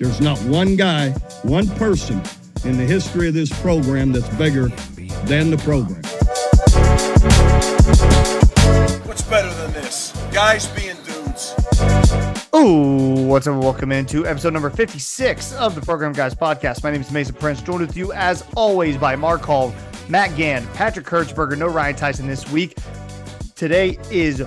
There's not one guy, one person in the history of this program that's bigger than the program. What's better than this? Guys being dudes. Oh, what's up? Welcome into episode number 56 of the Program Guyz podcast. My name is Mason Prince, joined with you as always by Mark Hall, Matt Gann, Patrick Kurtzberger, no Ryan Tyson this week. Today is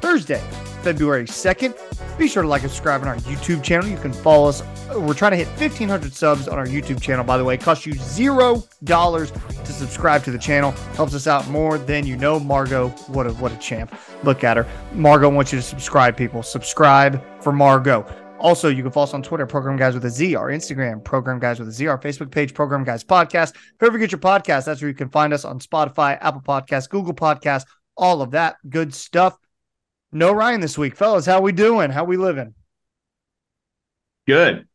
Thursday, February 2nd. Be sure to like and subscribe on our YouTube channel. You can follow us. We're trying to hit 1,500 subs on our YouTube channel, by the way. It costs you zero dollars to subscribe to the channel. Helps us out more than you know. Margot, what a what a champ. Look at her. Margot wants you to subscribe, people. Subscribe for Margot. Also, you can follow us on Twitter, Program Guyz with a Z, our Instagram, Program Guyz with a Z, our Facebook page, Program Guyz Podcast. Whoever you get your podcast, that's where you can find us on Spotify, Apple Podcasts, Google Podcasts, all of that good stuff. No Ryan this week, fellas. How we doing? How we living? Good.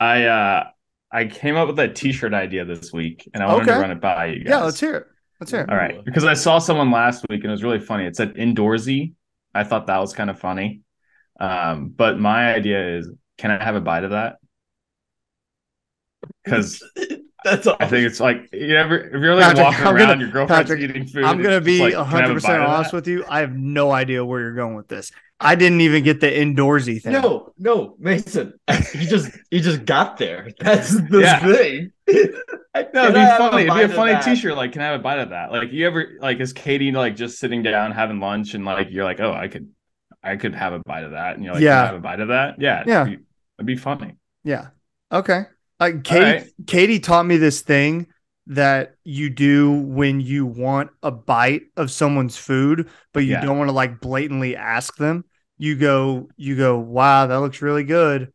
I uh I came up with a t-shirt idea this week and I wanted Okay. to run it by you guys. Yeah, let's hear it. Let's hear it. All right. Because I saw someone last week and it was really funny. It said indoorsy. I thought that was kind of funny. Um, but my idea is can I have a bite of that? Because That's I think it's like you ever if you're like Patrick, walking I'm around, gonna- your girlfriend's Patrick, eating food. I'm gonna it's be like, can I have a 100 percent honest that? with you. I have no idea where you're going with this. I didn't even get the indoorsy thing. no, no, Mason. He just he just got there. That's the Yeah. thing. No, it'd be funny. It'd be a funny that? T-shirt. Like, can I have a bite of that? Like, you ever like is Katie like just sitting down having lunch and like you're like, oh, I could, I could have a bite of that, and you're like, Yeah. can I have a bite of that? Yeah, Yeah. it'd be, it'd be funny. Yeah. Okay. Like Katie, right. Katie taught me this thing that you do when you want a bite of someone's food, but you Yeah. don't want to like blatantly ask them. You go, you go, wow, that looks really good.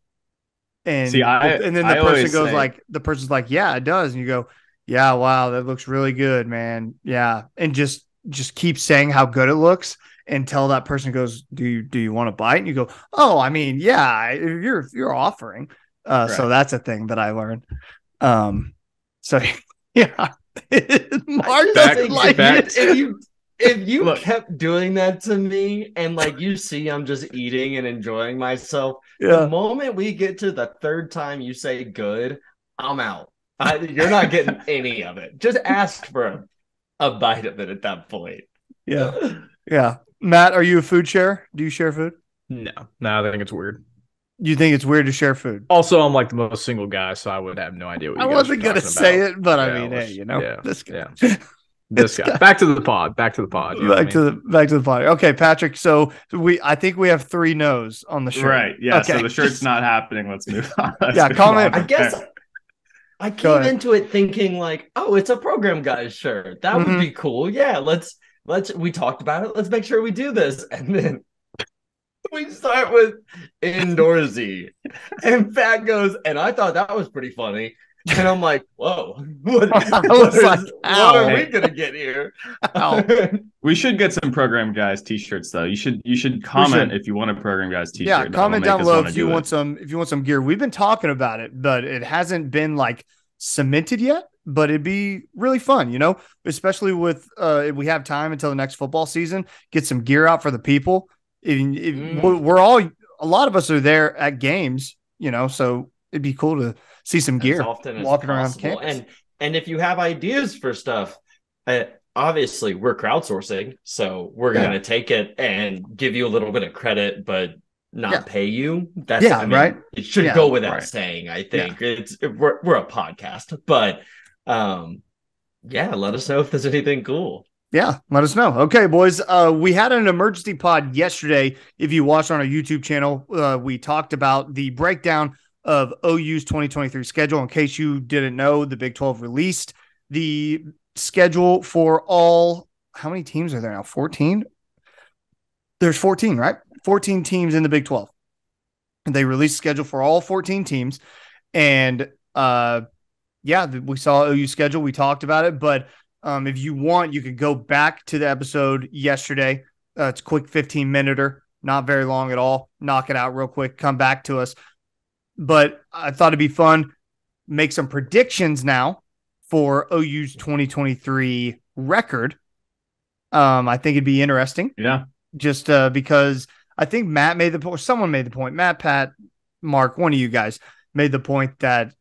And See, I- and then the I person goes say- like, the person's like, yeah, it does. And you go, yeah, wow, that looks really good, man. Yeah. And just just keep saying how good it looks until that person goes, do you do you want to bite? And you go, oh, I mean, yeah, you're you're offering. Uh, so that's a thing that I learned. Um, so yeah, Mark doesn't like back- it. if you if you Look. kept doing that to me and like you see I'm just eating and enjoying myself, Yeah. the moment we get to the third time you say good, I'm out. I, you're not getting any of it. Just ask for a, a bite of it at that point. yeah, yeah. Matt, are you a food share? Do you share food? No, no, I think it's weird. You think it's weird to share food? Also, I'm like the most single guy, so I would have no idea what you I guys wasn't are gonna talking say it, but I mean, hey, you know, yeah, this guy. yeah. This This guy. Back to the pod. Back to the pod. you know back to mean? the back to the party. Okay, Patrick. So we, I think we have three no's on the shirt. Right? Yeah. So Okay. the shirt's not happening. Let's move on. Let's Yeah, move comment- on. I guess I came into it thinking like, oh, it's a program guys shirt. That Mhm. would be cool. Yeah, let's let's we talked about it. Let's make sure we do this. And then we start with indoorsy. And Pat goes, and I thought that was pretty funny. And I'm like, whoa, what, I what was is- like, what are we gonna get here? We should get some program guys T-shirts though. You should you should comment should. if you want a program guys T-shirt. yeah, comment down us below wanna if you do want it. some if you want some gear. We've been talking about it, but it hasn't been like cemented yet. But it'd be really fun, you know, especially with uh if we have time until the next football season, get some gear out for the people. Mm. we're- all a lot of us are there at games, you know, so it'd be cool to see some as gear often as walking around campus. And and if you have ideas for stuff, uh, obviously we're crowdsourcing, so we're Yeah. gonna take it and give you a little bit of credit, but not Yeah. pay you. That's Yeah, I mean, right? It should Yeah, go without right. saying. I think it's we're we're a podcast, but um, yeah. Let us know if there's anything cool. Yeah, let us know. Okay, boys. Uh, we had an emergency pod yesterday. If you watched on our YouTube channel, uh, we talked about the breakdown of OU's 2023 schedule. In case you didn't know, the Big 12 released the schedule for all. How many teams are there now? 14? There's 14, right? 14 teams in the Big 12. And they released schedule for all 14 teams. And uh, yeah, we saw OU schedule. We talked about it, but um, if you want, you could go back to the episode yesterday. Uh, it's a quick 15 minuter, not very long at all. Knock it out real quick. Come back to us. But I thought it'd be fun. Make some predictions now for OU's 2023 record. Um, I think it'd be interesting Yeah. just uh, because I think Matt made the point, someone made the point, Matt, Pat, Mark, one of you guys. made the point that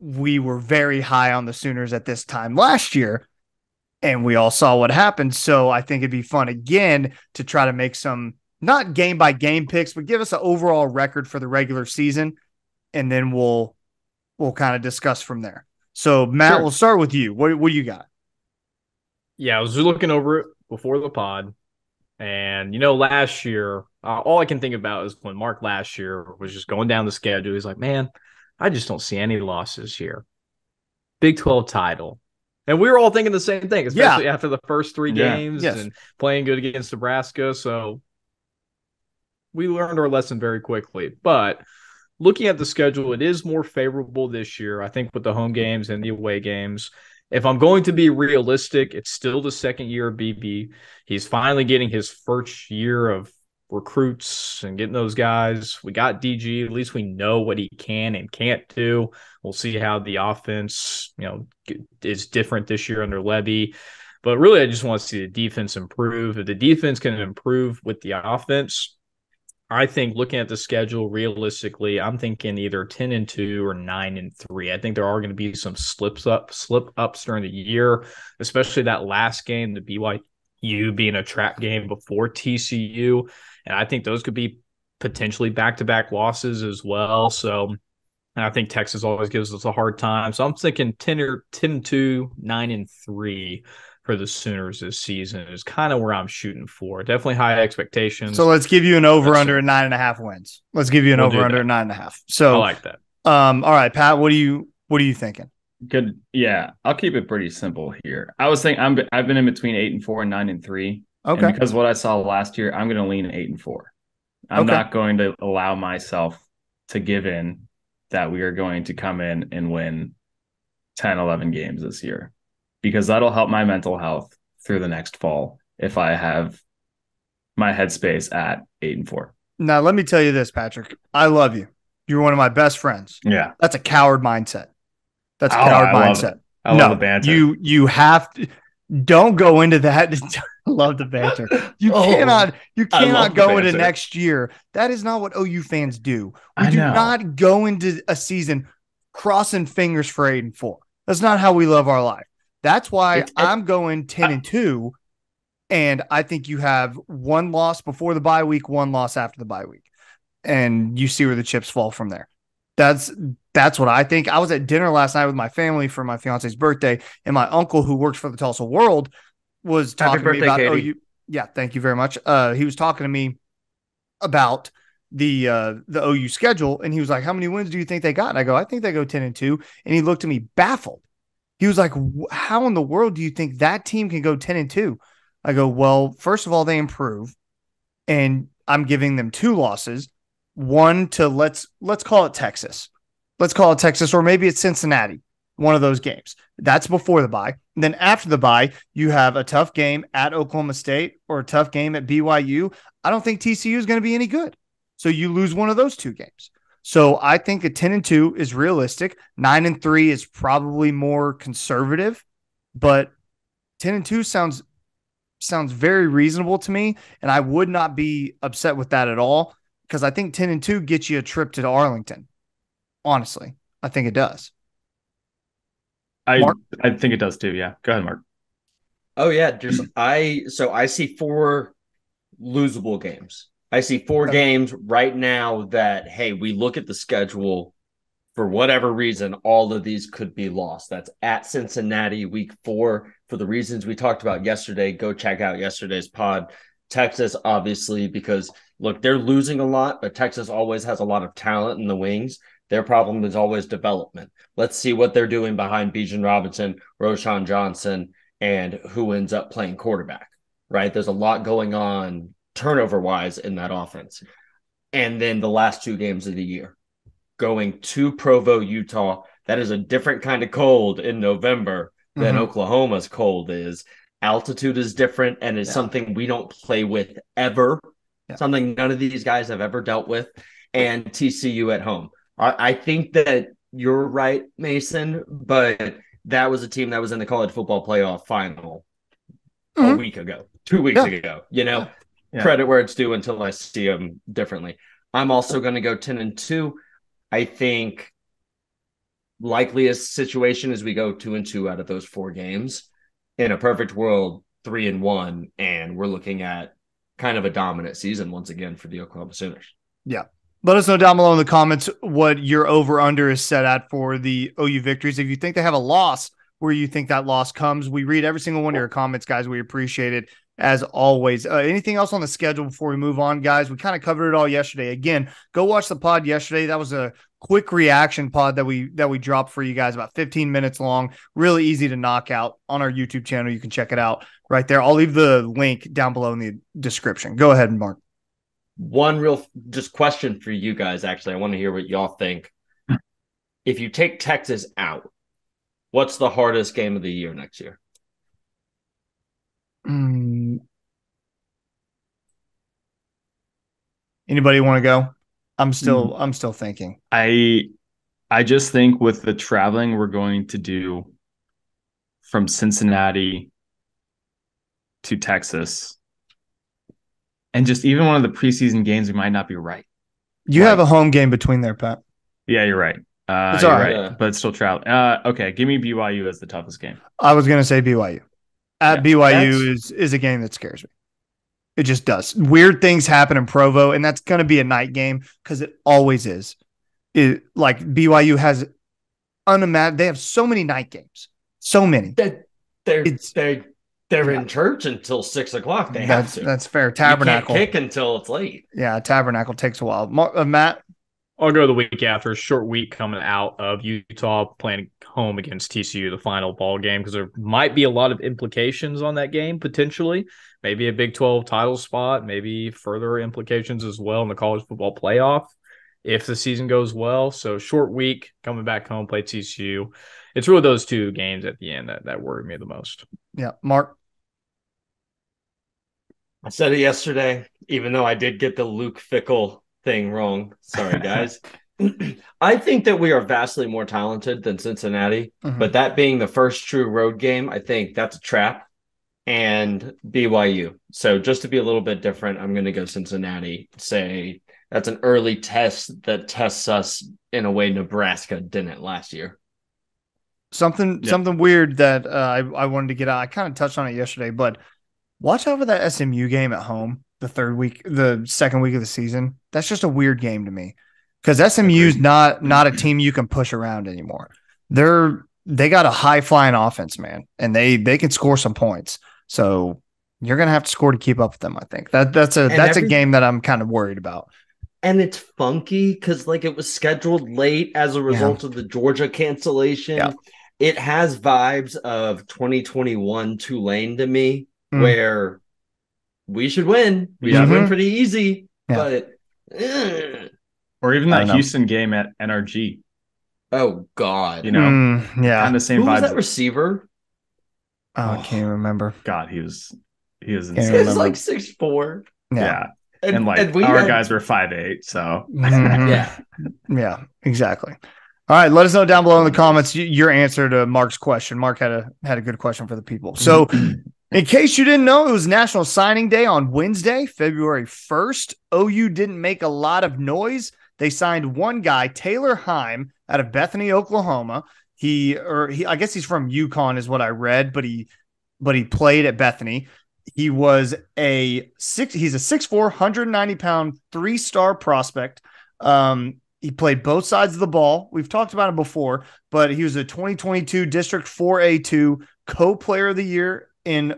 we were very high on the Sooners at this time last year, and we all saw what happened. So I think it'd be fun again to try to make some not game by game picks, but give us an overall record for the regular season, and then we'll we'll kind of discuss from there. So Matt, Sure. we'll start with you. What what do you got? Yeah, I was looking over it before the pod, and you know, last year, uh, all I can think about is when Mark last year was just going down the schedule. He's like, "Man, I just don't see any losses here." Big Twelve title, and we were all thinking the same thing, especially after the first three Yeah. games Yes. and playing good against Nebraska. So we learned our lesson very quickly, but. Looking at the schedule, it is more favorable this year. I think with the home games and the away games. If I'm going to be realistic, it's still the second year of BB. He's finally getting his first year of recruits and getting those guys. We got DG. At least we know what he can and can't do. We'll see how the offense, you know, is different this year under Lebby. But really, I just want to see the defense improve. If the defense can improve with the offense, I think looking at the schedule realistically, I'm thinking either 10 and 2 or 9 and 3. I think there are going to be some slips up, slip ups during the year, especially that last game, the BYU being a trap game before TCU. And I think those could be potentially back to back losses as well. So and I think Texas always gives us a hard time. So I'm thinking 10 or 10 and 2, 9 and 3 for the Sooners this season is kind of where I'm shooting for. Definitely high expectations. So let's give you an over That's- under nine and a half wins. Let's give you an We'll over under that. nine and a half. I So like that. um, all right, Pat, what do you what are you thinking? Good. Yeah, I'll keep it pretty simple here. I was thinking I'm I've been in between eight and four and nine and three. Okay. And because what I saw last year, I'm going to lean eight and four. I'm Okay. not going to allow myself to give in that we are going to come in and win 10, 11 games this year because that'll help my mental health through the next fall if I have my headspace at eight and four. Now let me tell you this, Patrick. I love you. You're one of my best friends. Yeah. That's a coward mindset. That's a Oh, coward I love mindset. it. I love the banter. You you have to don't go into that. I love the banter. You Oh, cannot you cannot go into next year. That is not what OU fans do. We I do know. not go into a season crossing fingers for eight and four. That's not how we live our life. That's why It- it- I'm going 10 and 2. And I think you have one loss before the bye week, one loss after the bye week. And you see where the chips fall from there. That's that's what I think. I was at dinner last night with my family for my fiance's birthday, and my uncle, who works for the Tulsa World, was talking to me about Katie. OU. Yeah, thank you very much. Uh, he was talking to me about the uh the OU schedule, and he was like, "How many wins do you think they got?" And I go, "I think they go ten and 2. And he looked at me baffled. He was like, "How in the world do you think that team can go ten and 2? I go, "Well, first of all, they improve, and I'm giving them two losses. One to let's let's call it Texas, let's call it Texas, or maybe it's Cincinnati. One of those games. That's before the. And then after the bye, you have a tough game at Oklahoma State or a tough game at BYU. I don't think TCU is going to be any good. So you lose one of those two games. So I think a 10 and 2 is realistic. 9 and 3 is probably more conservative, but 10 and 2 sounds sounds very reasonable to me and I would not be upset with that at all because I think 10 and 2 gets you a trip to Arlington. Honestly, I think it does. I Mark? I think it does too. Yeah. Go ahead, Mark. Oh yeah, just I so I see four losable games. I see four Okay. games right now that hey, we look at the schedule for whatever reason, all of these could be lost. That's at Cincinnati week 4 for the reasons we talked about yesterday. Go check out yesterday's pod. Texas obviously because look, they're losing a lot, but Texas always has a lot of talent in the wings. Their problem is always development. Let's see what they're doing behind Bijan Robinson, Roschon Johnson, and who ends up playing quarterback, right? There's a lot going on turnover wise in that offense. And then the last two games of the year going to Provo, Utah. That is a different kind of cold in November than Mhm. Oklahoma's cold is. Altitude is different and it's Yeah. something we don't play with ever, Yeah. something none of these guys have ever dealt with. And TCU at home. I, I think that you're right, Mason, but that was a team that was in the college football playoff final a Mhm. week ago, two weeks Yeah. ago. You know, Yeah. credit where it's due until I see them differently. I'm also going to go 10 and 2. I think likeliest situation is we go two and two out of those four games. In a perfect world, three and one, and we're looking at kind of a dominant season once again for the Oklahoma Sooners. Yeah. Let us know down below in the comments what your over under is set at for the OU victories. If you think they have a loss, where you think that loss comes, we read every single one of your comments, guys. We appreciate it as always. Uh, anything else on the schedule before we move on, guys? We kind of covered it all yesterday. Again, go watch the pod yesterday. That was a quick reaction pod that we that we dropped for you guys, about 15 minutes long. Really easy to knock out on our YouTube channel. You can check it out right there. I'll leave the link down below in the description. Go ahead, Mark. One real just question for you guys. Actually, I want to hear what y'all think. if you take Texas out, what's the hardest game of the year next year? Mm. Anybody want to go? I'm still I'm still thinking. I I just think with the traveling we're going to do from Cincinnati to Texas, and just even one of the preseason games, we might not be right. You Right. have a home game between there, Pat. Yeah, you're right. Uh, It's all right, right. but still travel. Uh, okay, give me BYU as the toughest game. I was gonna say BYU. At Yeah, BYU is is a game that scares me. It just does. Weird things happen in Provo, and that's gonna be a night game because it always is. It like BYU has unimagined. They have so many night games, so many. That they're It's- they they're Yeah. in church until six o'clock. They that's have to. that's fair. You Tabernacle, can't kick until it's late. yeah, Tabernacle takes a while. Mar- uh, Matt, I'll go the week after. Short week coming out of Utah playing home against TCU, the final ball game, because there might be a lot of implications on that game potentially. Maybe a Big 12 title spot, maybe further implications as well in the college football playoff if the season goes well. So short week coming back home, play TCU. It's really those two games at the end that, that worry me the most. yeah, Mark, I said it yesterday, even though I did get the Luke Fickell thing wrong. Sorry, guys. I think that we are vastly more talented than Cincinnati, Mhm. but that being the first true road game, I think that's a trap. And BYU. So just to be a little bit different, I'm going to go Cincinnati. Say that's an early test that tests us in a way Nebraska didn't last year. something Yeah. something weird that uh, I I wanted to get out. I kind of touched on it yesterday, but watch out for that SMU game at home. The third week, the second week of the season. That's just a weird game to me because SMU is not not a team you can push around anymore. They're they got a high flying offense, man, and they they can score some points. So you're gonna have to score to keep up with them. I think that that's a And that's a game that I'm kind of worried about. And it's funky because like it was scheduled late as a result of the Georgia cancellation. Yeah. It has vibes of 2021 Tulane to me, Mm. where we should win. We Yeah. should win Mhm. pretty easy. Yeah. But eh. Or even that don't know. Houston game at NRG. oh god, You know, Mm, yeah. kind of same who was that receiver? oh, I can't remember. God, he was he was insane. He's remember. like six four, Yeah. Yeah. and, and like and we our had- guys were five eight, so Mhm. Yeah, Yeah, exactly. All right, let us know down below in the comments your answer to Mark's question. Mark had a had a good question for the people. So, in case you didn't know, it was National Signing Day on Wednesday, February 1st. OU didn't make a lot of noise. They signed one guy, Taylor Heim, out of Bethany, Oklahoma. He or he I guess he's from Yukon is what I read, but he but he played at Bethany. He was a six he's a 6'4, 190 pound, three-star prospect. Um, he played both sides of the ball. We've talked about him before, but he was a 2022 District 4A2 co-player of the year in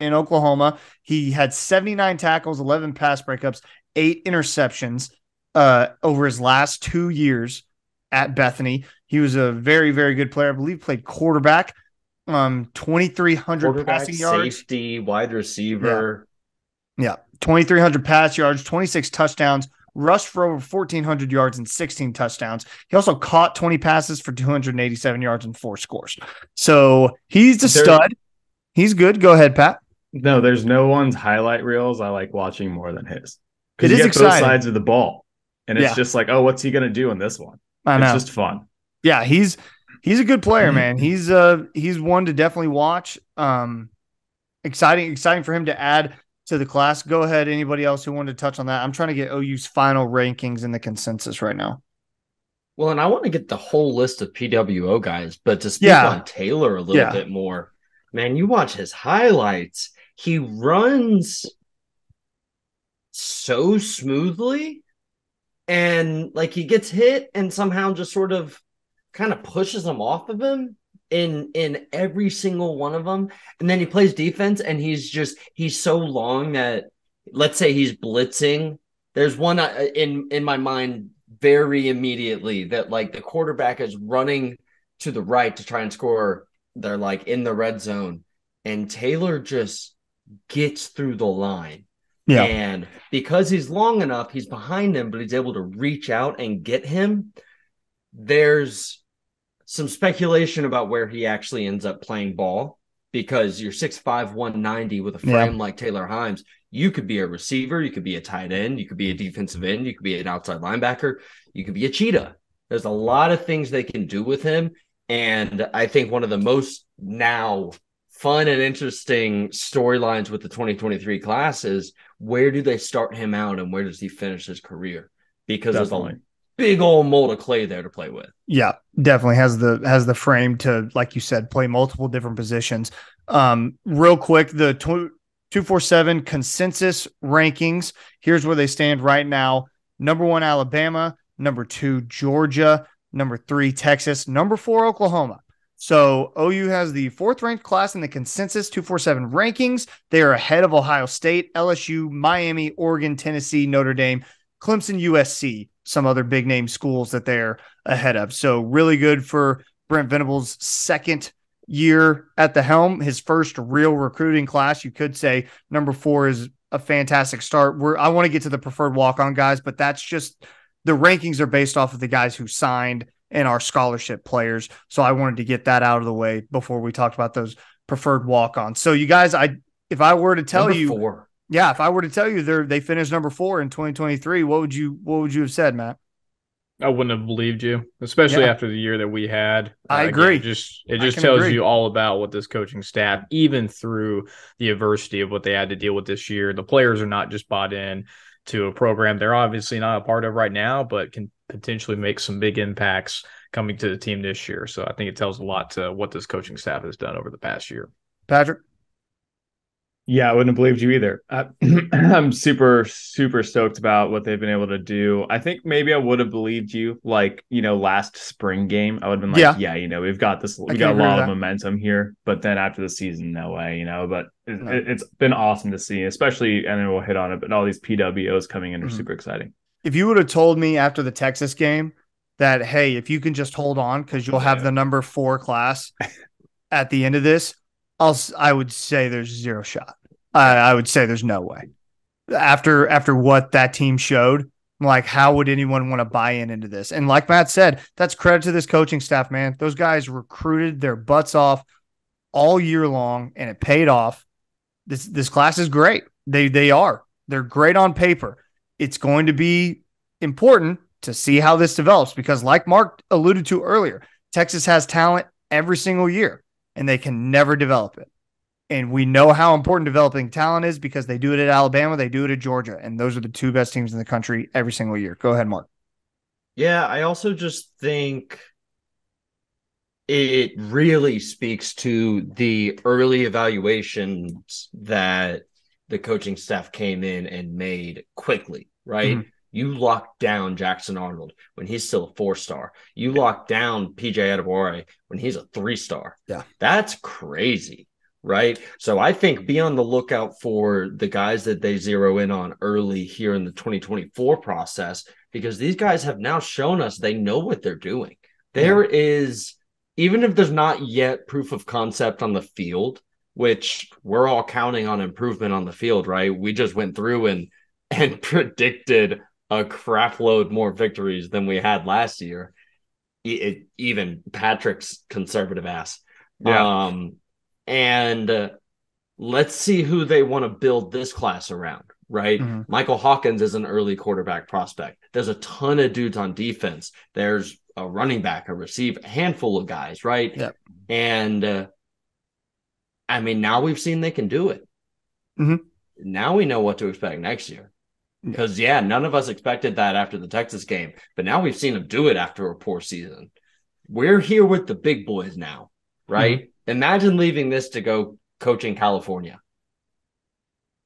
in Oklahoma. He had 79 tackles, 11 pass breakups, eight interceptions uh, over his last two years at Bethany. He was a very, very good player. I believe played quarterback, um, 2,300 quarterback, passing yards. safety, wide receiver. Yeah, 2,300 pass yards, 26 touchdowns, rushed for over 1,400 yards and 16 touchdowns. He also caught 20 passes for 287 yards and four scores. So he's a There- stud. He's good. Go ahead, Pat. no, there's no one's highlight reels I like watching more than his. It Because is you get both sides of the ball. And it's Yeah. just like, oh, what's he gonna do in this one? I it's know. just fun. yeah, he's he's a good player, man. He's uh he's one to definitely watch. Um, exciting, exciting for him to add to the class. Go ahead. Anybody else who wanted to touch on that? I'm trying to get OU's final rankings in the consensus right now. Well, and I want to get the whole list of PWO guys, but to speak Yeah. on Taylor a little Yeah. bit more, man, you watch his highlights. He runs so smoothly, and like he gets hit and somehow just sort of kind of pushes him off of him in in every single one of them. And then he plays defense, and he's just he's so long that let's say he's blitzing. There's one uh, in in my mind very immediately that like the quarterback is running to the right to try and score. They're like in the red zone, and Taylor just gets through the line. Yeah. And because he's long enough, he's behind him, but he's able to reach out and get him. There's some speculation about where he actually ends up playing ball because you're 6'5, 190 with a Yeah. frame like Taylor Heim's. You could be a receiver, you could be a tight end, you could be a defensive end, you could be an outside linebacker, you could be a cheetah. There's a lot of things they can do with him. And I think one of the most now fun and interesting storylines with the 2023 class is where do they start him out and where does he finish his career? Because there's a big old mold of clay there to play with. Yeah, definitely has the has the frame to, like you said, play multiple different positions. Um, real quick, the two four seven consensus rankings. Here's where they stand right now: number one, Alabama; number two, Georgia; number three, Texas; number four, Oklahoma. So OU has the fourth ranked class in the consensus 247 rankings. They are ahead of Ohio State, LSU, Miami, Oregon, Tennessee, Notre Dame, Clemson, USC, some other big name schools that they're ahead of. So really good for Brent Venables' second year at the helm, his first real recruiting class. You could say number four is a fantastic start. We're I want to get to the preferred walk on guys, but that's just the rankings are based off of the guys who signed and our scholarship players. So I wanted to get that out of the way before we talked about those preferred walk ons. So you guys, I if I were to tell Number you four. yeah, if I were to tell you they're they finished number four in 2023, what would you what would you have said, Matt? I wouldn't have believed you, especially Yeah. after the year that we had. I Again, agree. just it just tells agree. you all about what this coaching staff, even through the adversity of what they had to deal with this year, the players are not just bought in to a program they're obviously not a part of right now, but can potentially make some big impacts coming to the team this year. So I think it tells a lot to what this coaching staff has done over the past year. Patrick? Yeah, I wouldn't have believed you either. Uh, I'm super, super stoked about what they've been able to do. I think maybe I would have believed you, like you know, last spring game. I would have been like, Yeah. yeah, you know, we've got this, we got a lot of momentum here. But then after the season, no way, you know. But it, No. it, it's been awesome to see, especially, and then we'll hit on it. But all these PWOs coming in are Mhm. super exciting. If you would have told me after the Texas game that hey, if you can just hold on because you'll have Yeah. the number four class at the end of this, I'll I would say there's zero shot. I, I would say there's no way. After after what that team showed, like, how would anyone want to buy in into this? And like Matt said, that's credit to this coaching staff, man. Those guys recruited their butts off all year long, and it paid off. This this class is great. They they are. They're great on paper. It's going to be important to see how this develops because, like Mark alluded to earlier, Texas has talent every single year, and they can never develop it. And we know how important developing talent is because they do it at Alabama, they do it at Georgia, and those are the two best teams in the country every single year. Go ahead, Mark. Yeah, I also just think it really speaks to the early evaluations that the coaching staff came in and made quickly, right? Mhm. You locked down Jackson Arnold when he's still a four star. You locked down PJ Adebawore when he's a three star. Yeah. That's crazy, right? So I think be on the lookout for the guys that they zero in on early here in the 2024 process because these guys have now shown us they know what they're doing. There is, even if there's not yet proof of concept on the field, which we're all counting on improvement on the field, right? We just went through and and predicted a crap load more victories than we had last year. E- it- even Patrick's conservative ass. Yeah. Um, and uh, let's see who they want to build this class around, right? Mhm. Michael Hawkins is an early quarterback prospect. There's a ton of dudes on defense. There's a running back, a receive, a handful of guys, right? Yep. And uh, I mean, now we've seen they can do it. Mhm. Now we know what to expect next year. Because yeah, none of us expected that after the Texas game, but now we've seen them do it after a poor season. We're here with the big boys now, right? Mm-hmm. Imagine leaving this to go coach in California.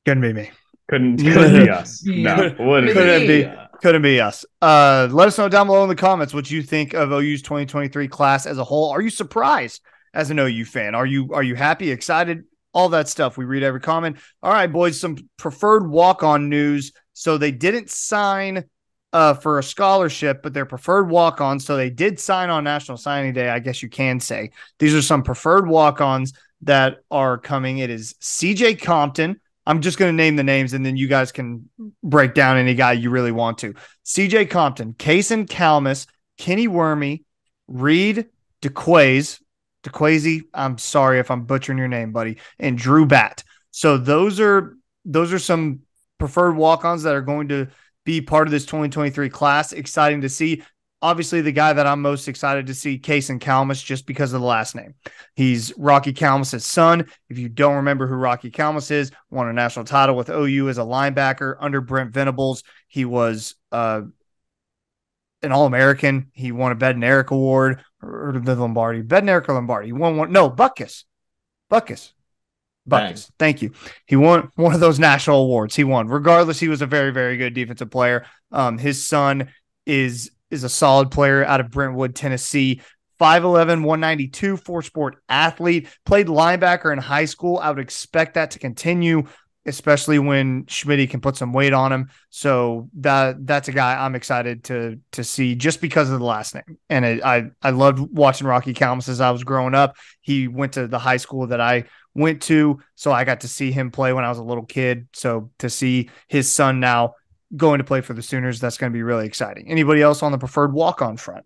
Couldn't be me. Couldn't, couldn't be us. No, wouldn't Couldn't be. be. Couldn't be us. Uh, let us know down below in the comments what you think of OU's 2023 class as a whole. Are you surprised as an OU fan? Are you are you happy, excited? All that stuff. We read every comment. All right, boys. Some preferred walk-on news. So they didn't sign uh, for a scholarship, but they're preferred walk-ons. So they did sign on National Signing Day. I guess you can say these are some preferred walk-ons that are coming. It is C.J. Compton. I'm just going to name the names and then you guys can break down any guy you really want to. CJ Compton, Kason Calmus, Kenny Wormy, Reed DeQuaze, DeQuazy. I'm sorry if I'm butchering your name, buddy, and Drew Batt. So those are those are some preferred walk-ons that are going to be part of this 2023 class. Exciting to see. Obviously, the guy that I'm most excited to see, Kason Calmus, just because of the last name. He's Rocky Calmus' son. If you don't remember who Rocky Calmus is, won a national title with OU as a linebacker under Brent Venables. He was uh, an All American. He won a Bednarik Award or the Lombardi. Bednarik or Lombardi. He won one. No, Butkus. Butkus. Butkus. Thank you. He won one of those national awards. He won. Regardless, he was a very, very good defensive player. Um, his son is is a solid player out of Brentwood, Tennessee. 5'11, 192, four sport athlete, played linebacker in high school. I would expect that to continue, especially when Schmidt can put some weight on him. So that that's a guy I'm excited to to see just because of the last name. And it, I I loved watching Rocky Calmus as I was growing up. He went to the high school that I went to, so I got to see him play when I was a little kid. So to see his son now going to play for the Sooners, that's going to be really exciting. Anybody else on the preferred walk on front?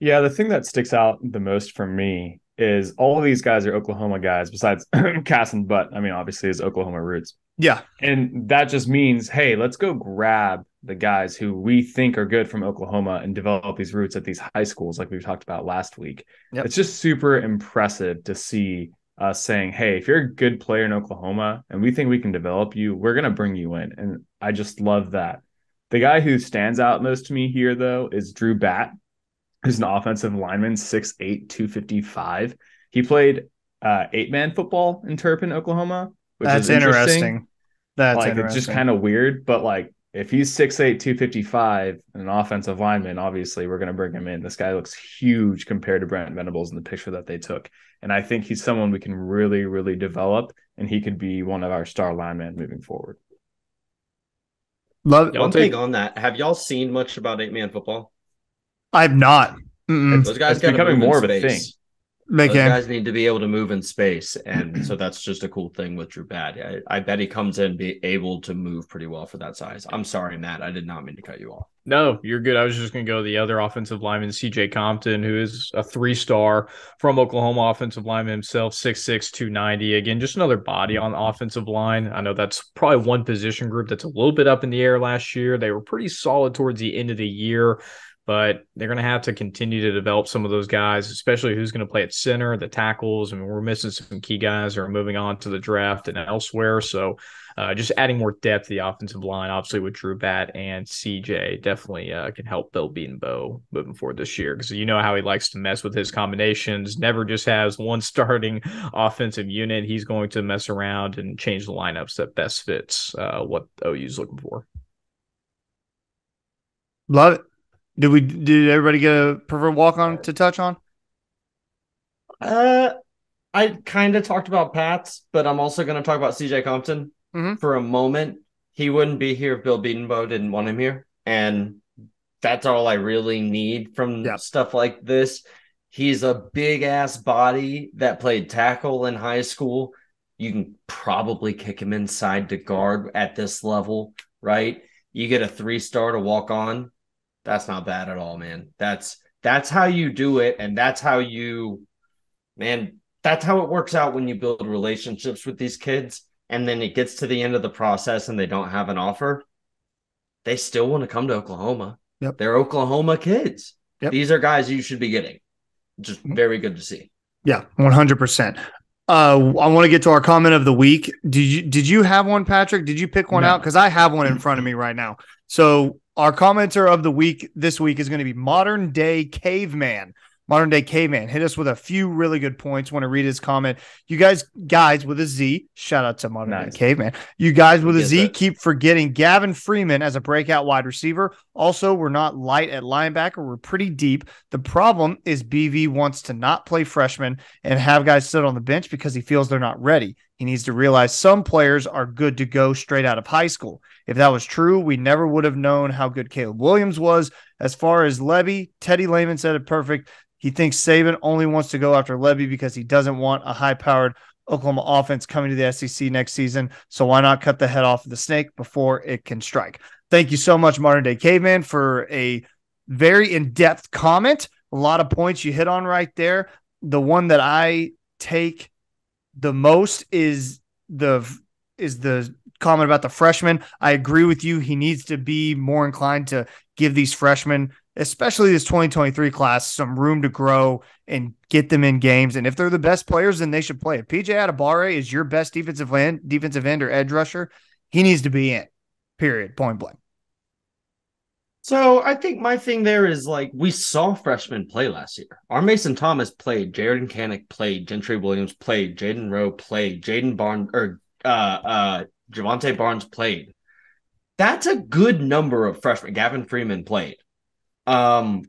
Yeah, the thing that sticks out the most for me is all of these guys are Oklahoma guys, besides Cass and Butt. I mean, obviously, his Oklahoma roots. Yeah. And that just means, hey, let's go grab the guys who we think are good from Oklahoma and develop these roots at these high schools, like we talked about last week. Yep. It's just super impressive to see us saying, hey, if you're a good player in Oklahoma and we think we can develop you, we're going to bring you in. And I just love that. The guy who stands out most to me here, though, is Drew Batt, who's an offensive lineman, 6'8, 255. He played uh, eight man football in Turpin, Oklahoma, which That's is interesting. interesting. That's like interesting. it's just kind of weird, but like if he's 6'8, 255 and an offensive lineman, obviously we're going to bring him in. This guy looks huge compared to Brent Venables in the picture that they took. And I think he's someone we can really, really develop, and he could be one of our star linemen moving forward. Love. One take- thing on that, have y'all seen much about eight man football? I've not. Mm-mm. Those guys It's becoming more of a space. They Those can. guys need to be able to move in space, and so that's just a cool thing with Drew Batt. I, I bet he comes in be able to move pretty well for that size. I'm sorry, Matt. I did not mean to cut you off. No, you're good. I was just going to go the other offensive lineman, CJ Compton, who is a three star from Oklahoma offensive lineman himself, 6'6, 290. Again, just another body on the offensive line. I know that's probably one position group that's a little bit up in the air last year. They were pretty solid towards the end of the year, but they're going to have to continue to develop some of those guys, especially who's going to play at center, the tackles. I mean, we're missing some key guys who are moving on to the draft and elsewhere. So, uh, just adding more depth to the offensive line, obviously with Drew Batt and CJ, definitely uh, can help Bill Bedenbaugh moving forward this year because you know how he likes to mess with his combinations. Never just has one starting offensive unit. He's going to mess around and change the lineups that best fits uh, what OU's looking for. Love it. Did we? Did everybody get a preferred walk on to touch on? Uh, I kind of talked about Pats, but I'm also going to talk about CJ Compton Mhm. for a moment. He wouldn't be here if Bill Bedenbaugh didn't want him here, and that's all I really need from Yeah. stuff like this. He's a big ass body that played tackle in high school. You can probably kick him inside to guard at this level, right? You get a three star to walk on. That's not bad at all, man. That's that's how you do it, and that's how you man, that's how it works out when you build relationships with these kids. And then it gets to the end of the process and they don't have an offer. They still want to come to Oklahoma. Yep. They're Oklahoma kids. Yep. These are guys you should be getting. Just very good to see. Yeah, one hundred percent. Uh, I want to get to our comment of the week. Did you did you have one, Patrick? Did you pick one No. out? Because I have one in front of me right now. So our commenter of the week this week is going to be modern day caveman. Modern day caveman hit us with a few really good points. Want to read his comment? You guys, guys with a Z. Shout out to modern Nice. day caveman. You guys with a Z that. keep forgetting Gavin Freeman as a breakout wide receiver. Also, we're not light at linebacker. We're pretty deep. The problem is BV wants to not play freshmen and have guys sit on the bench because he feels they're not ready. He needs to realize some players are good to go straight out of high school. If that was true, we never would have known how good Caleb Williams was. As far as Lebby, Teddy Lehman said it perfect. He thinks Saban only wants to go after Lebby because he doesn't want a high powered Oklahoma offense coming to the SEC next season. So why not cut the head off of the snake before it can strike? Thank you so much, Modern Day Caveman, for a very in depth comment. A lot of points you hit on right there. The one that I take the most is the is the comment about the freshman. I agree with you. He needs to be more inclined to give these freshmen, especially this 2023 class, some room to grow and get them in games. And if they're the best players, then they should play. If PJ Adebawore is your best defensive end, defensive end or edge rusher, he needs to be in. Period. Point blank. So I think my thing there is like we saw freshmen play last year. Our Mason Thomas played, Jaren Kanak played, Gentry Williams played, Jaden Rowe played, Jaden Barnes or uh uh Jovantae Barnes played. That's a good number of freshmen. Gavin Freeman played. Um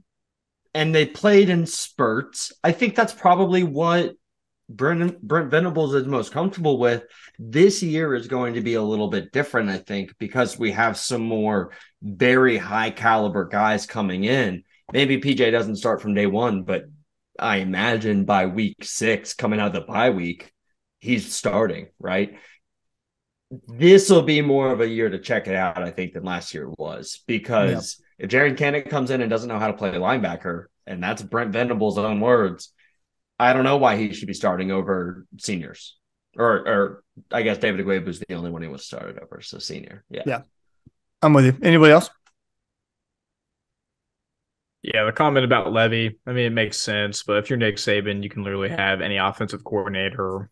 and they played in spurts. I think that's probably what Brent, Brent Venables is most comfortable with. This year is going to be a little bit different, I think, because we have some more very high caliber guys coming in. Maybe PJ doesn't start from day one, but I imagine by week six, coming out of the bye week, he's starting, right? This will be more of a year to check it out, I think, than last year was. Because if Jaren Kanak comes in and doesn't know how to play linebacker, and that's Brent Venables' own words, I don't know why he should be starting over seniors. Or or I guess David Ugwoegbu was the only one he was started over, so senior. Yeah. Yeah. I'm with you. Anybody else? Yeah, the comment about Lebby, I mean, it makes sense, but if you're Nick Saban, you can literally have any offensive coordinator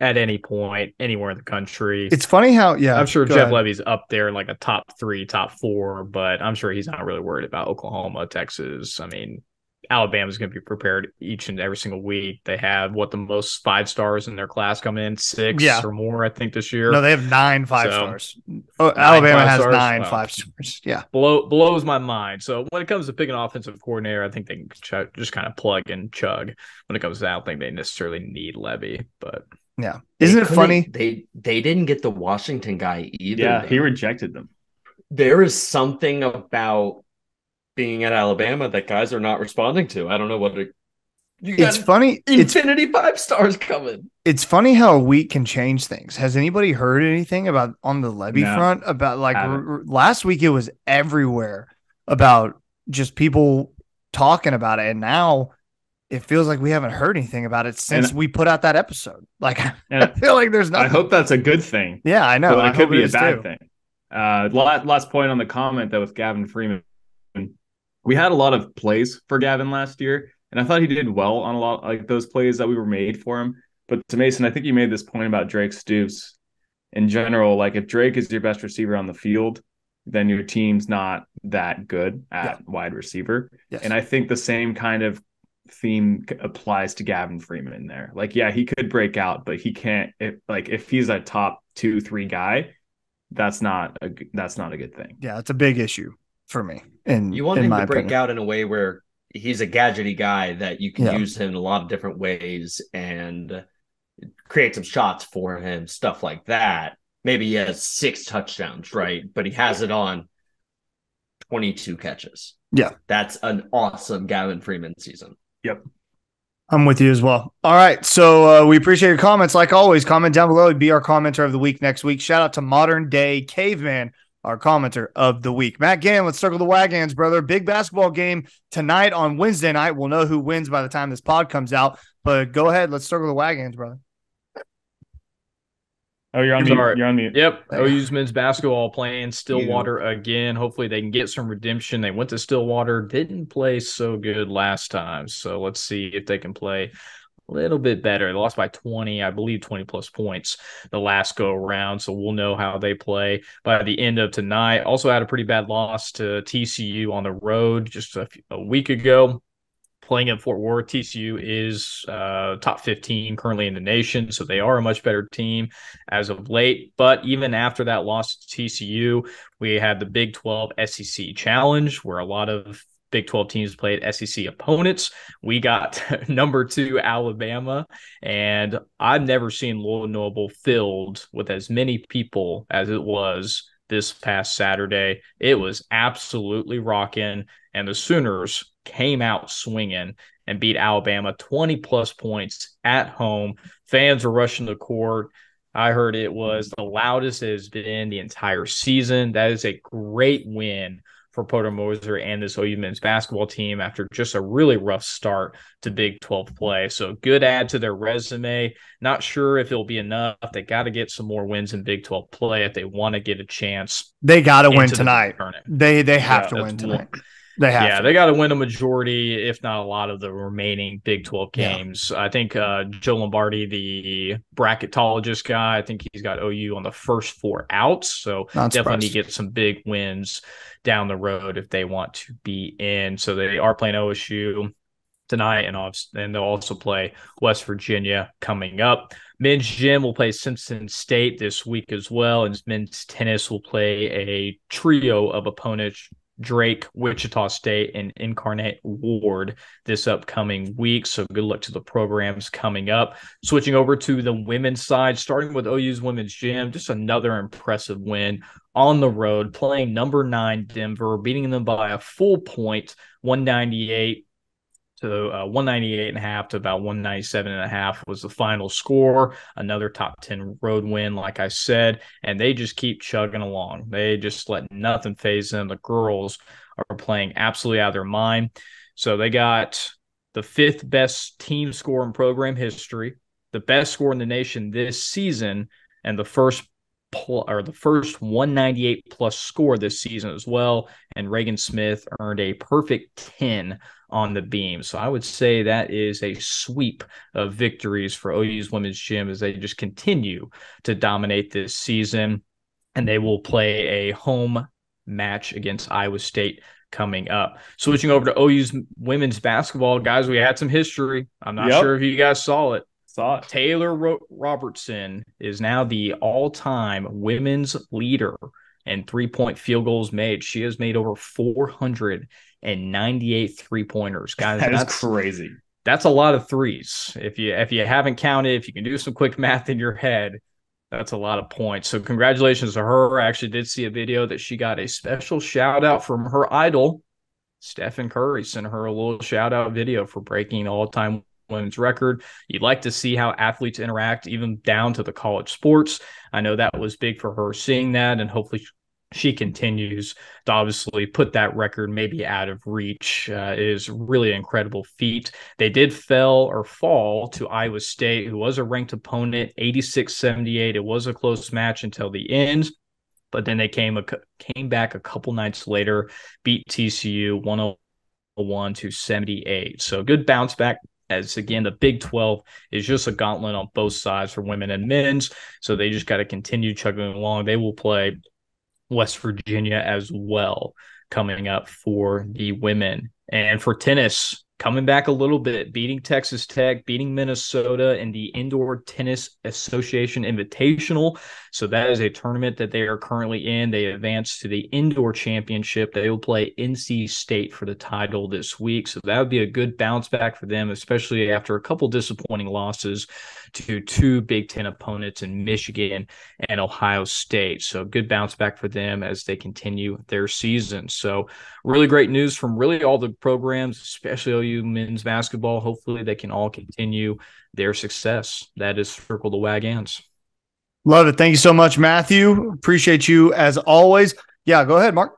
at any point, anywhere in the country. It's funny how, yeah. I'm sure Jeff ahead. Lebby's up there in like a top three, top four, but I'm sure he's not really worried about Oklahoma, Texas. I mean, Alabama's going to be prepared each and every single week. They have what the most five stars in their class come in, six Yeah. or more, I think, this year. No, they have nine five So, stars. Oh, Alabama five has stars? nine Wow. five stars. Yeah. blow blows my mind. So when it comes to picking an offensive coordinator, I think they can ch- just kind of plug and chug. When it comes to that, I don't think they necessarily need Lebby, but Yeah. Isn't it funny? They they didn't get the Washington guy either. Yeah, he rejected them. there is something about being at Alabama that guys are not responding to. I don't know what it, you got It's funny. It's infinity five stars coming. it's funny how a week can change things. Has anybody heard anything about on the Lebby No. front about like r- r- last week it was everywhere about just people talking about it and now it feels like we haven't heard anything about it since And- we put out that episode. Like I feel like there's not I hope that's a good thing. yeah, I know. but I it could hope be a bad too. thing. Uh, last, last point on the comment though with Gavin Freeman, we had a lot of plays for Gavin last year, and I thought he did well on a lot like those plays that we were made for him. But to Mason, I think you made this point about Drake Stoops in general. Like if Drake is your best receiver on the field, then your team's not that good at wide receiver. Yes. And I think the same kind of theme applies to Gavin Freeman there. Like, yeah, he could break out, but he can't. If like if he's a top two, three guy, that's not a that's not a good thing. yeah, it's a big issue for me. And You want in him to break opinion. out in a way where he's a gadgety guy that you can Yeah. use him in a lot of different ways and create some shots for him, stuff like that. Maybe he has six touchdowns, right? But he has it on 22 catches. Yeah. That's an awesome Gavin Freeman season. Yep. I'm with you as well. All right. So uh, we appreciate your comments. Like always, comment down below. Be our commenter of the week next week. Shout out to Modern Day Caveman, our commenter of the week. Matt Gann, let's circle the wagons, brother. Big basketball game tonight on Wednesday night. We'll know who wins by the time this pod comes out. But go ahead. Let's circle the wagons, brother. Oh, you're on He's mute. You're on mute. Yep. There. OU's men's basketball playing Stillwater again. Hopefully they can get some redemption. They went to Stillwater, didn't play so good last time. So let's see if they can play a little bit better. They lost by 20, I believe 20 plus points the last go around. So we'll know how they play by the end of tonight. Also had a pretty bad loss to TCU on the road just a, a week ago playing at Fort Worth. TCU is uh, top 15 currently in the nation, so they are a much better team as of late. But even after that loss to TCU, we had the Big 12 SEC Challenge, where a lot of Big 12 teams played SEC opponents. We got number two Alabama, and I've never seen Lloyd Noble filled with as many people as it was this past Saturday. It was absolutely rocking, and the Sooners came out swinging and beat Alabama 20 plus points at home. Fans were rushing the court. I heard it was the loudest it has been the entire season. That is a great win for Porter Moser and this OU men's basketball team after just a really rough start to Big 12 play. So good add to their resume. Not sure if it'll be enough. They got to get some more wins in Big 12 play if they want to get a chance. They got to win tonight. They they have yeah, to win tonight. One. They have. Yeah, to. they got to win a majority, if not a lot of the remaining Big 12 games. Yeah. I think uh, Joe Lunardi, the bracketologist guy, I think he's got OU on the first four outs. So Not definitely surprised. get some big wins down the road if they want to be in. So they are playing OSU tonight, and and they'll also play West Virginia coming up. Men's gym will play Simpson State this week as well, and men's tennis will play a trio of opponents Drake, Wichita State, and Incarnate Word this upcoming week. So good luck to the programs coming up. Switching over to the women's side, starting with OU's women's gym, just another impressive win on the road, playing number nine Denver, beating them by a full point, 198 to uh, 198 and a half to about 197 and a half was the final score. Another top 10 road win, like I said, and they just keep chugging along. They just let nothing phase them. The girls are playing absolutely out of their mind. So they got the fifth best team score in program history, the best score in the nation this season, and the first pl- or the first 198 plus score this season as well. And Ragan Smith earned a perfect 10 on the beam. So I would say that is a sweep of victories for OU's women's gym as they just continue to dominate this season. And they will play a home match against Iowa State coming up. Switching over to OU's women's basketball, guys, we had some history. I'm not yep. sure if you guys saw it. It. Taylor Ro- Robertson is now the all-time women's leader in three-point field goals made. She has made over 498 three pointers. Guys, that that's crazy. That's a lot of threes. If you if you haven't counted, if you can do some quick math in your head, that's a lot of points. So congratulations to her. I actually did see a video that she got a special shout out from her idol, Stephen Curry. Sent her a little shout out video for breaking all time women's record. You'd like to see how athletes interact, even down to the college sports. I know that was big for her seeing that, and hopefully she continues to obviously put that record maybe out of reach uh, is really an incredible feat. They did fell or fall to Iowa State, who was a ranked opponent, 86-78. It was a close match until the end, but then they came a, came back a couple nights later, beat TCU 101 to 78. So good bounce back as again the Big 12 is just a gauntlet on both sides for women and men's. So they just got to continue chugging along. They will play West Virginia as well coming up for the women. And for tennis, coming back a little bit, beating Texas Tech, beating Minnesota in the Indoor Tennis Association Invitational. So that is a tournament that they are currently in. They advanced to the indoor championship. They will play NC State for the title this week. So that would be a good bounce back for them, especially after a couple disappointing losses to two Big Ten opponents in Michigan and Ohio State. So good bounce back for them as they continue their season. So really great news from really all the programs, especially men's basketball. Hopefully they can all continue their success. That is Circle the Wagons. Love it. Thank you so much, Matthew. Appreciate you as always. Yeah, go ahead, Mark.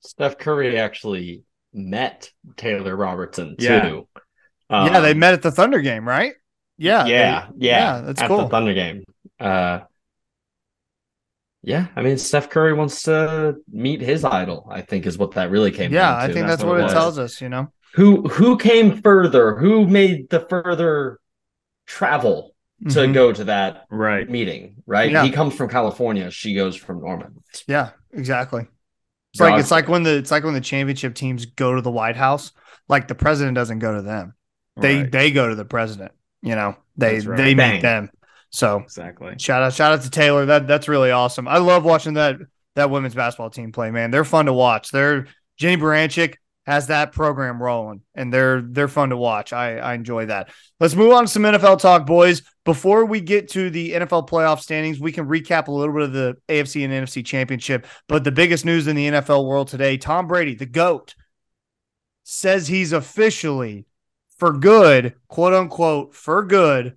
Steph Curry actually met Taylor Robertson too. Yeah, um, yeah they met at the Thunder game, right? Yeah, yeah, they, yeah, yeah. That's at cool. the Thunder game. Uh, yeah, I mean, Steph Curry wants to meet his idol. I think is what that really came. Yeah, I think that's, that's what, what it, it tells us. You know. who who came further? Who made the further travel to Mhm. go to that Right. meeting? Right. Yeah. He comes from California. She goes from Norman. Yeah, exactly. It's like Josh- it's like when the it's like when the championship teams go to the White House. Like the president doesn't go to them; they Right. they go to the president. You know, they right. they Bang. meet them. So Exactly. shout out shout out to Taylor. That that's really awesome. I love watching that that women's basketball team play. Man, they're fun to watch. They're Jennie Baranczyk has that program rolling, and they're they're fun to watch. I I enjoy that. Let's move on to some NFL talk, boys. Before we get to the NFL playoff standings, we can recap a little bit of the AFC and NFC championship. But the biggest news in the NFL world today: Tom Brady, the goat, says he's officially for good, quote unquote, for good,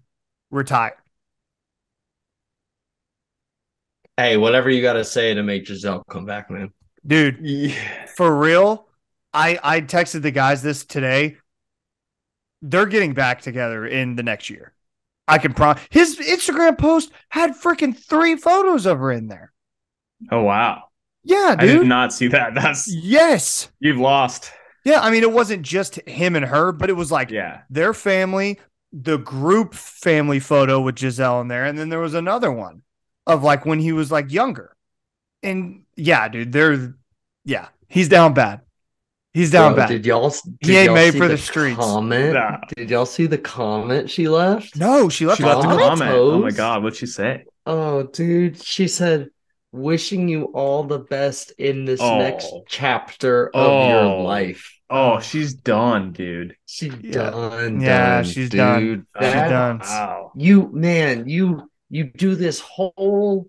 retired. Hey, whatever you got to say to make Gisele come back, man. Dude, Yeah. for real, I I texted the guys this today. They're getting back together in the next year. I can promise. His Instagram post had freaking three photos of her in there. Oh wow. Yeah, I did not see that. That's yes. you've lost. Yeah, I mean, it wasn't just him and her, but it was like Yeah. their family, the group family photo with Gisele in there, and then there was another one of like when he was like younger. And yeah, dude, they're yeah, he's down bad. He's down Bro, bad. Did y'all? Did ain't y'all made see for the streets. Comment? Nah. Did y'all see the comment she left? no, she left She left a comment? comment. Oh my god, what'd she say? Oh, dude, she said, "Wishing you all the best in this Oh. next chapter of your Oh. life." Oh, she's done, dude. She's Yeah. done. Yeah, done, she's dude. done. She's done. Wow. You man, you you do this whole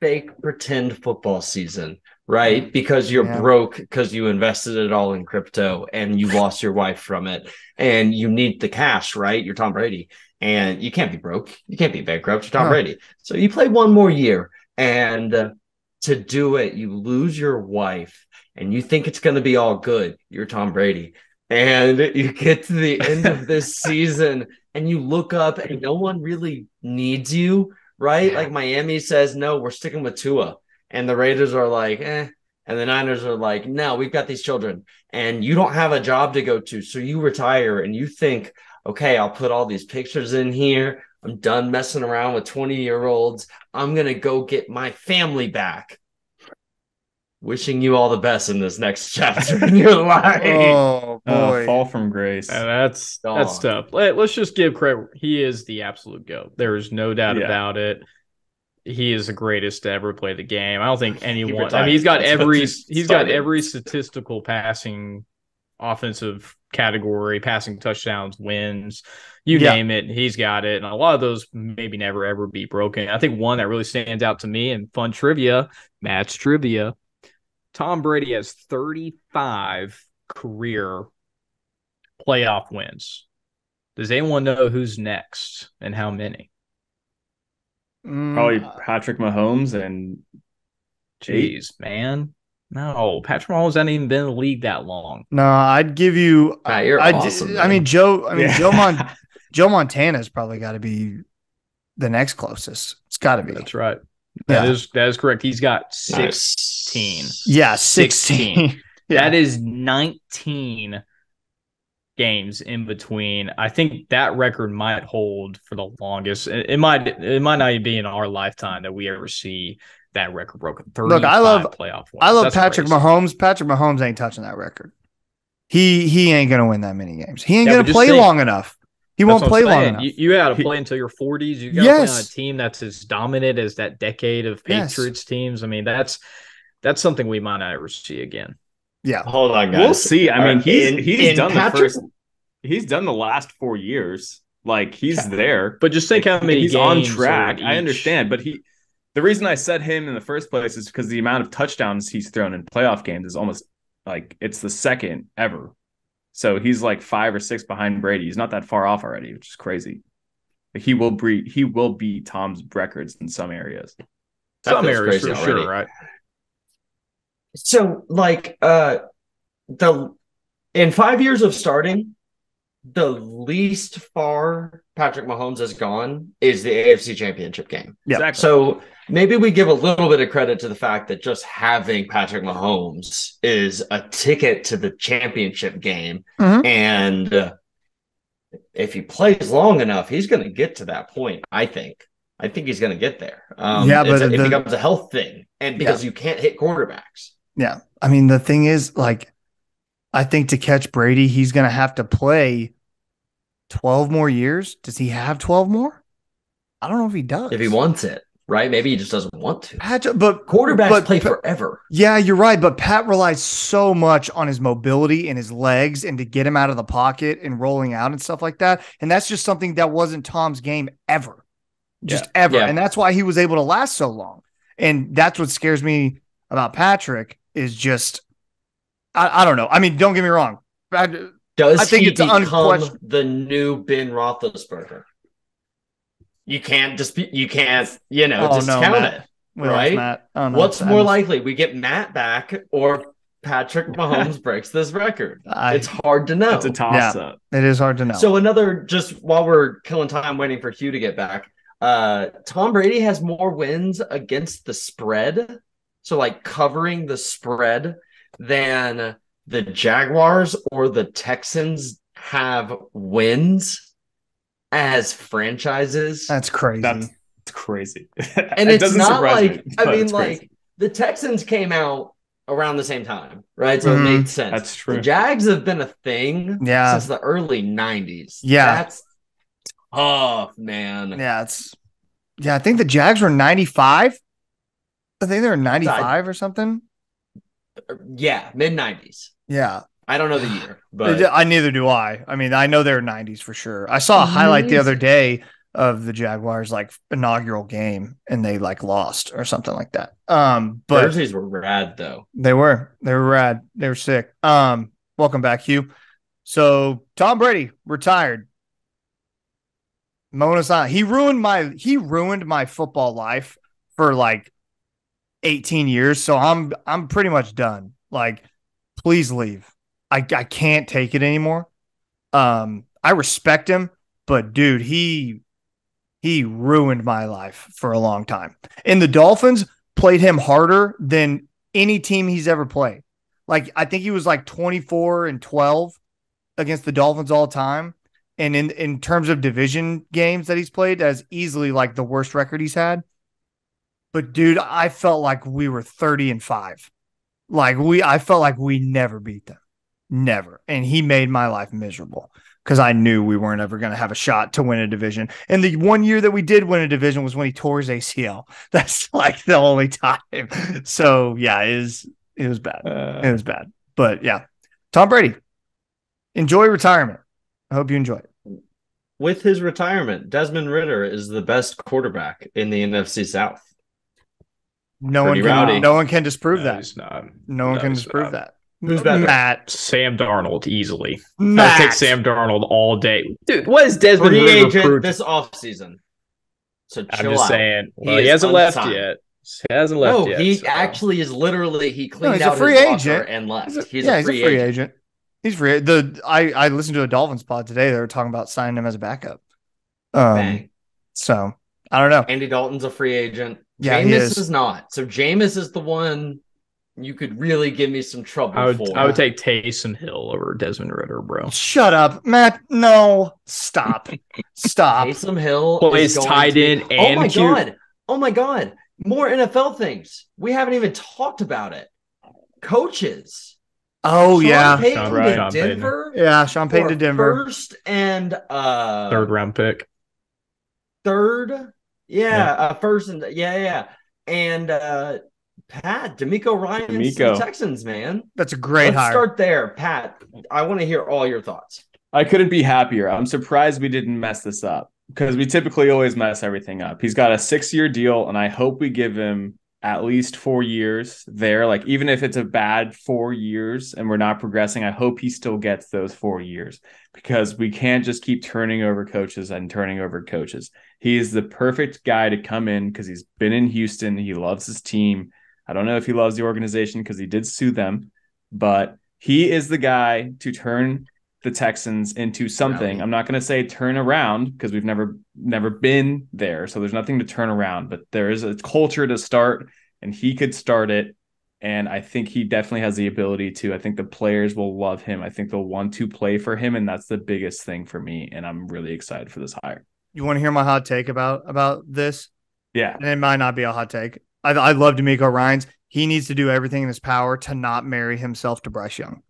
fake pretend football season, right? Because you're Yeah. broke because you invested it all in crypto and you lost your wife from it and you need the cash, right? You're Tom Brady and you can't be broke. You can't be bankrupt. You're Tom No. Brady. So you play one more year and uh, to do it, you lose your wife and you think it's going to be all good. You're Tom Brady. And you get to the end of this season and you look up and no one really needs you, right? Like Miami says, no, we're sticking with Tua. And the Raiders are like, eh. And the Niners are like, no, we've got these children and you don't have a job to go to. So you retire and you think, okay, I'll put all these pictures in here. I'm done messing around with 20 year olds. I'm going to go get my family back. Wishing you all the best in this next chapter in your life. Oh Oh, boy. fall from grace. And that's that's tough. Let, us just give credit. He is the absolute goat. There is no doubt Yeah. about it. He is the greatest to ever play the game. I don't think anyone. I mean, he's got That's every he's got every statistical passing offensive category, passing touchdowns, wins, you Yeah. name it. He's got it, and a lot of those maybe never ever be broken. I think one that really stands out to me and fun trivia, match trivia. Tom Brady has 35 career playoff wins. Does anyone know who's next and how many? Mm, Probably Patrick Mahomes and Jeez, man. No, Patrick Mahomes hasn't even been in the league that long. no, I'd give you. Matt, you're I, awesome. I mean, Joe. I mean, Yeah. Joe Mon Joe Montana's probably got to be the next closest. It's got to be. That's right. That Yeah. is that is correct. He's got Nice. 16. Yeah, 16. sixteen. yeah. That is 19 games in between. I think that record might hold for the longest. It, it might it might not even be in our lifetime that we ever see that record broken. Look, I love- playoff wins. I love That's Patrick crazy. Mahomes. Patrick Mahomes ain't touching that record. He he ain't gonna win that many games. He ain't Yeah, gonna play think- long enough. He That's won't what I'm play long enough. You, you got to play until your 40s. You got to play on a team that's as dominant as that decade of Yes. Patriots teams. I mean, that's that's something we might not ever see again. yeah. Hold on, guys. We'll see. I All mean, right, he's in- he's in done Patrick- the first. He's done the last four years. Like he's there. But just think how many he's games on track. I understand, but he. The reason I said him in the first place is because the amount of touchdowns he's thrown in playoff games is almost like it's the second ever. So he's like five or six behind Brady. He's not that far off already, which is crazy. Like, He will beat he will beat Tom's records in some areas. That Some feels areas for already. sure, right? So, like, uh, the in five years of starting, the least far Patrick Mahomes has gone is the AFC Championship game. Yeah. Exactly. So maybe we give a little bit of credit to the fact that just having Patrick Mahomes is a ticket to the championship game. Mhm. And uh, if he plays long enough, he's going to get to that point, I think. I think he's going to get there. Um, Yeah, but a- it becomes a health thing. And because you can't hit quarterbacks. Yeah. I mean, the thing is, like, I think to catch Brady, he's going to have to play 12 more years. Does he have 12 more? I don't know if he does. If he wants it, right? Maybe he just doesn't want to. Pat, but Quarterbacks but- play forever. Yeah, you're right. But Pat relies so much on his mobility and his legs and to get him out of the pocket and rolling out and stuff like that. And that's just something that wasn't Tom's game ever. Just ever. Yeah. And that's why he was able to last so long. And that's what scares me about Patrick is just, I, I don't know. I mean, don't get me wrong. Pat- Does I think he it's become unquestion- the new Ben Roethlisberger? You can't just be, you can't you know Oh, no, discount Matt. it. we Right? Matt. I don't know. What's I more just- likely? We get Matt back or Patrick Mahomes breaks this record? I- it's hard to know. That's a toss up. It is hard to know. So another just while we're killing time waiting for Hugh to get back, uh Tom Brady has more wins against the spread, so like covering the spread than the Jaguars or the Texans have wins as franchises. that's crazy. That's it's crazy. and It it's doesn't not surprise like me, I mean it's crazy. like the Texans came out around the same time, right? So Mhm. it made sense. That's true. The Jags have been a thing Yeah. since the early 90s. Yeah. That's tough, man. yeah, it's, yeah, I think the Jags were 95. I think they were 95 or something. Yeah, mid 90s. Yeah. I don't know the year, but I neither do I. I mean, I know they're 90s for sure. I saw a highlight the other day of the Jaguars like inaugural game and they like lost or something like that. Um, but jerseys were rad though. they were they were rad. They were sick. Um, welcome back, Hugh. So Tom Brady retired. Mona San, he ruined my he ruined my football life for like 18 years. So I'm I'm pretty much done. Like, please leave. I I can't take it anymore. Um, I respect him, but dude, he he ruined my life for a long time. And the Dolphins played him harder than any team he's ever played. Like I think he was like 24 and 12 against the Dolphins all time. And in in terms of division games that he's played, as easily like the worst record he's had. But dude, I felt like we were 30 and 5. Like we I felt like we never beat them. Never. And he made my life miserable because I knew we weren't ever going to have a shot to win a division. And the one year that we did win a division was when he tore his ACL. That's like the only time. So yeah, it is it was bad. It Uh, was bad. But yeah. Tom Brady. Enjoy retirement. I hope you enjoy it. With his retirement, Desmond Ridder is the best quarterback in the NFC South. No one can rowdy. no one can disprove No, that. he's not. No one No, can disprove not. that. Who's better? Matt. Sam Darnold easily. I'll take Sam Darnold all day. Dude, what is Desmond Free Ridder agent proved? this offseason. So I'm just out. saying. He Well, he, is hasn't left unsigned. yet. He hasn't left No, yet. he so- actually is literally he cleaned he's a out free his agent. locker and left. He's a, He's, yeah, a free, he's a free agent. agent. He's free. The I I listened to a Dolphins pod today. They were talking about signing him as a backup. Um, Bang. so I don't know. Andy Dalton's a free agent. Yeah, Jameis is. is. not. So Jameis is the one you could really give me some trouble I would for. I would take Taysom Hill over Desmond Ridder, bro. Shut up, Matt. No, stop, stop. Taysom Hill Plays is going tight to be- end Oh my cute. god! Oh my god! More NFL things. We haven't even talked about it. Coaches. Oh Sean yeah, Payton Sean- to right. Sean Payton. Denver. yeah. Sean Payton to Denver. First and uh Third round pick. third. Yeah, Yeah. Uh, first and yeah, yeah. And uh Pat, DeMeco Ryans DeMeco. the Texans, man. That's a great Let's hire. start there. Pat, I want to hear all your thoughts. I couldn't be happier. I'm surprised we didn't mess this up because we typically always mess everything up. He's got a six year deal, and I hope we give him at least four years there. Like, even if it's a bad four years and we're not progressing, I hope he still gets those four years because we can't just keep turning over coaches and turning over coaches. He is the perfect guy to come in because he's been in Houston. He loves his team. I don't know if he loves the organization because he did sue them, but he is the guy to turn the Texans into something. I'm not going to say turn around because we've never never been there, so there's nothing to turn around. But there is a culture to start, and he could start it. And I think he definitely has the ability to. I think the players will love him. I think they'll want to play for him, and that's the biggest thing for me. And I'm really excited for this hire. You want to hear my hot take about about this? Yeah, And it might not be a hot take. I, I love DeMeco Ryans. He needs to do everything in his power to not marry himself to Bryce Young,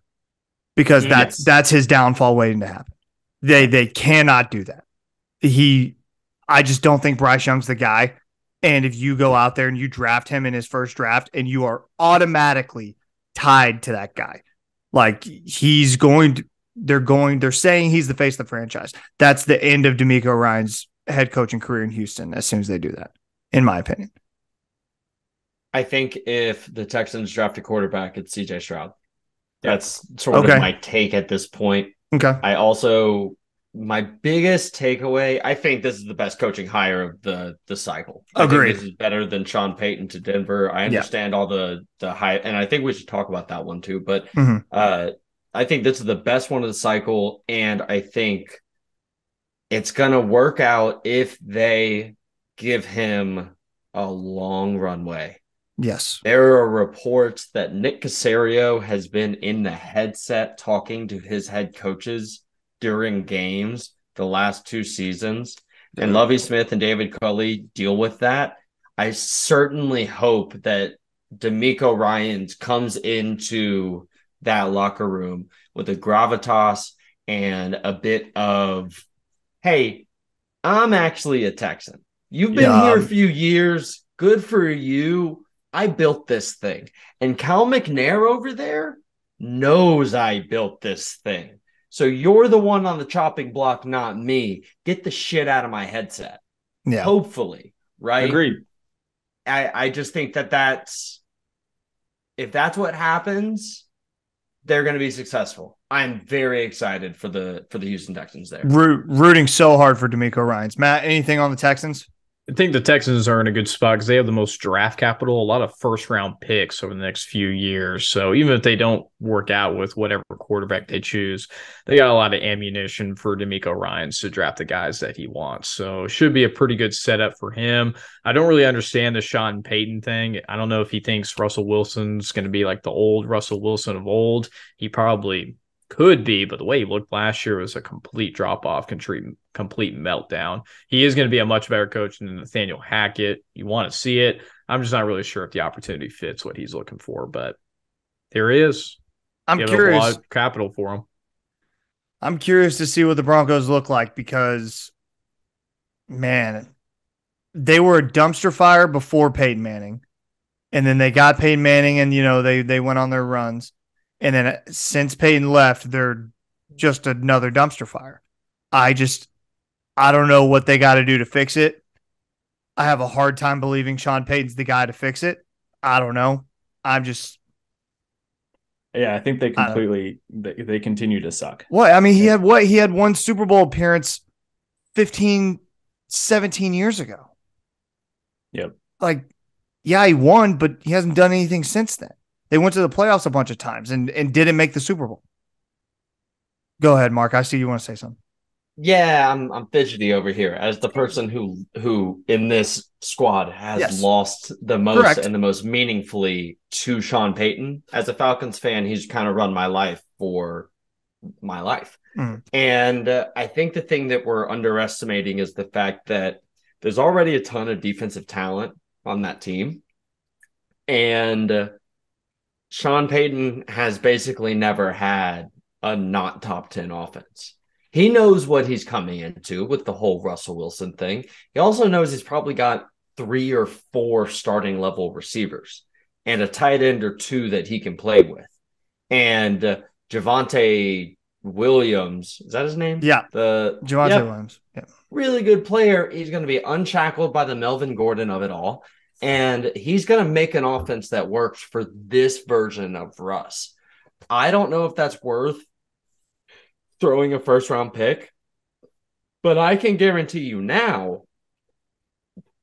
because that's Yes. that's his downfall waiting to happen. They they cannot do that. He, I just don't think Bryce Young's the guy. And if you go out there and you draft him in his first draft, and you are automatically tied to that guy, like he's going to, they're going, they're saying he's the face of the franchise. That's the end of DeMeco Ryans head coaching career in Houston. As soon as they do that, in my opinion. I think if the Texans draft a quarterback, it's CJ Stroud. That's sort Okay. of my take at this point. Okay. I also my biggest takeaway, I think this is the best coaching hire of the the cycle. I think Agreed. this is better than Sean Payton to Denver. I understand all the the high and I think we should talk about that one too. But Mhm. uh I think this is the best one of the cycle, and I think it's gonna work out if they give him a long runway. Yes. There are reports that Nick Caserio has been in the headset talking to his head coaches during games the last two seasons. And Lovie Smith and David Culley deal with that. I certainly hope that DeMeco Ryans comes into that locker room with a gravitas and a bit of, hey, I'm actually a Texan. You've been Yeah. here a few years. Good for you. I built this thing. And Cal McNair over there knows I built this thing. So you're the one on the chopping block, not me. Get the shit out of my headset. Yeah. Hopefully, right? agreed. I, I just think that that's if that's what happens, they're going to be successful. I'm very excited for the for the Houston Texans there. Root, rooting so hard for DeMeco Ryans. Matt, anything on the Texans? I think the Texans are in a good spot because they have the most draft capital, a lot of first round picks over the next few years. So even if they don't work out with whatever quarterback they choose, they got a lot of ammunition for DeMeco Ryans to draft the guys that he wants. So it should be a pretty good setup for him. I don't really understand the Sean Payton thing. I don't know if he thinks Russell Wilson's going to be like the old Russell Wilson of old. He probably could be, but the way he looked last year was a complete drop off, complete complete meltdown. He is going to be a much better coach than Nathaniel Hackett. You want to see it. I'm just not really sure if the opportunity fits what he's looking for, but there he is. I'm Give curious. capital for him. I'm curious to see what the Broncos look like because, man, they were a dumpster fire before Peyton Manning, and then they got Peyton Manning, and you know they they went on their runs, and then uh, since Peyton left, they're just another dumpster fire. I just I don't know what they got to do to fix it. I have a hard time believing Sean Payton's the guy to fix it. I don't know. I'm just Yeah, I think they completely they, they continue to suck. What? I mean, he had what? He had one Super Bowl appearance 15, 17 years ago. Yep. Like, yeah, he won, but he hasn't done anything since then. They went to the playoffs a bunch of times and, and didn't make the Super Bowl. Go ahead, Mark. I see you want to say something. Yeah, I'm I'm fidgety over here as the person who who in this squad has Yes. lost the most Correct. and the most meaningfully to Sean Payton. As a Falcons fan, he's kind of run my life for my life. Mm. And uh, I think the thing that we're underestimating is the fact that there's already a ton of defensive talent on that team. And uh, Sean Payton has basically never had a not top 10 offense. He knows what he's coming into with the whole Russell Wilson thing. He also knows he's probably got three or four starting level receivers and a tight end or two that he can play with. And uh, Javonte Williams, is that his name? Yeah. The Javonte Yep Williams. Yeah. really good player. He's going to be unshackled by the Melvin Gordon of it all. And he's going to make an offense that works for this version of Russ. I don't know if that's worth throwing a first round pick, but I can guarantee you now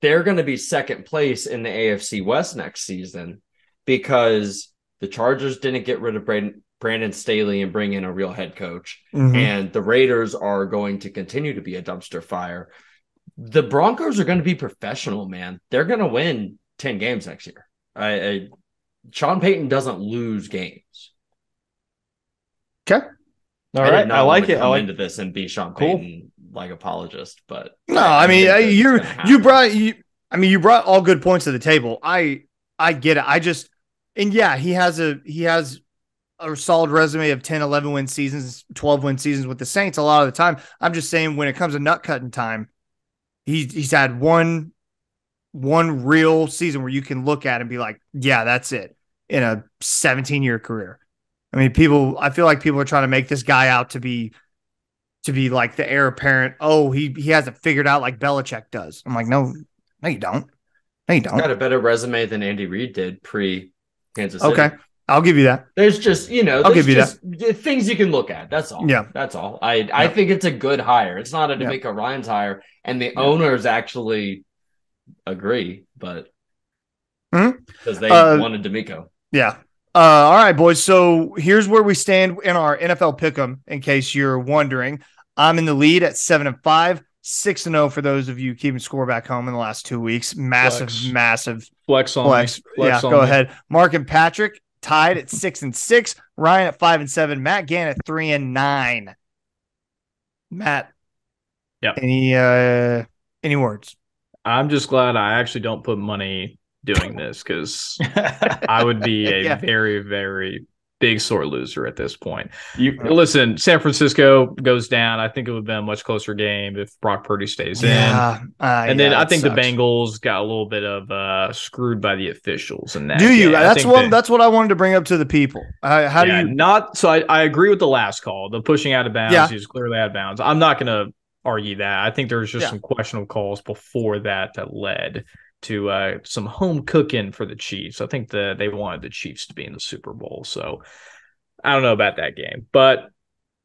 they're going to be second place in the AFC West next season because the Chargers didn't get rid of Braden Brandon Staley and bring in a real head coach. Mhm. And the Raiders are going to continue to be a dumpster fire. The Broncos are going to be professional, man. They're going to win 10 games next year. I, I Sean Payton doesn't lose games. Okay. All I right, I like it. I Come like into this and be Sean Cool. Payton like apologist, but No, I mean think uh, that it's you're you brought you. I mean you brought all good points to the table. I I get it. I just and yeah, he has a he has a solid resume of 10, 11 win seasons, 12 win seasons with the Saints a lot of the time. I'm just saying when it comes to nut cutting time, he's he's had one one real season where you can look at and be like, yeah, that's it in a 17 year career. I mean, people I feel like people are trying to make this guy out to be to be like the heir apparent. Oh, he he hasn't figured out like Belichick does. I'm like, no, no, you don't. No, you don't. got a better resume than Andy Reid did pre Kansas City. Okay. I'll give you that. There's just, you know, I'll give you just things you can look at. That's all. Yeah. That's all. I I think it's a good hire. It's not a Yeah. DeMeco Ryans hire, and the owners actually agree, but Hmm? because they Uh, wanted DeMeco. Yeah. Uh, all right, boys. So here's where we stand in our NFL pick'em. In case you're wondering, I'm in the lead at seven and five, six and zero for those of you keeping score back home in the last two weeks. Massive, Flex. massive Flex on flex. me. Flex yeah, on go me. ahead. Mark and Patrick tied at six and six. Ryan at five and seven. Matt Gann at three and nine. Matt. yeah. Any uh any words? I'm just glad I actually don't put money doing this because I would be a Yeah. very, very big sore loser at this point. you. Listen, San Francisco goes down. I think it would have been a much closer game if Brock Purdy stays in. Uh, And yeah, then I think the. Bengals got a little bit of uh, screwed by the officials in that. Do you? game. That's what that's what I wanted to bring up to the people. Uh, how yeah, do you? not so I, I agree with the last call, the pushing out of bounds. Yeah. He was clearly out of bounds. I'm not gonna argue that. I think there was just Yeah. some questionable calls before that that led to uh, some home cooking for the Chiefs. I think the they wanted the Chiefs to be in the Super Bowl. So I don't know about that game. But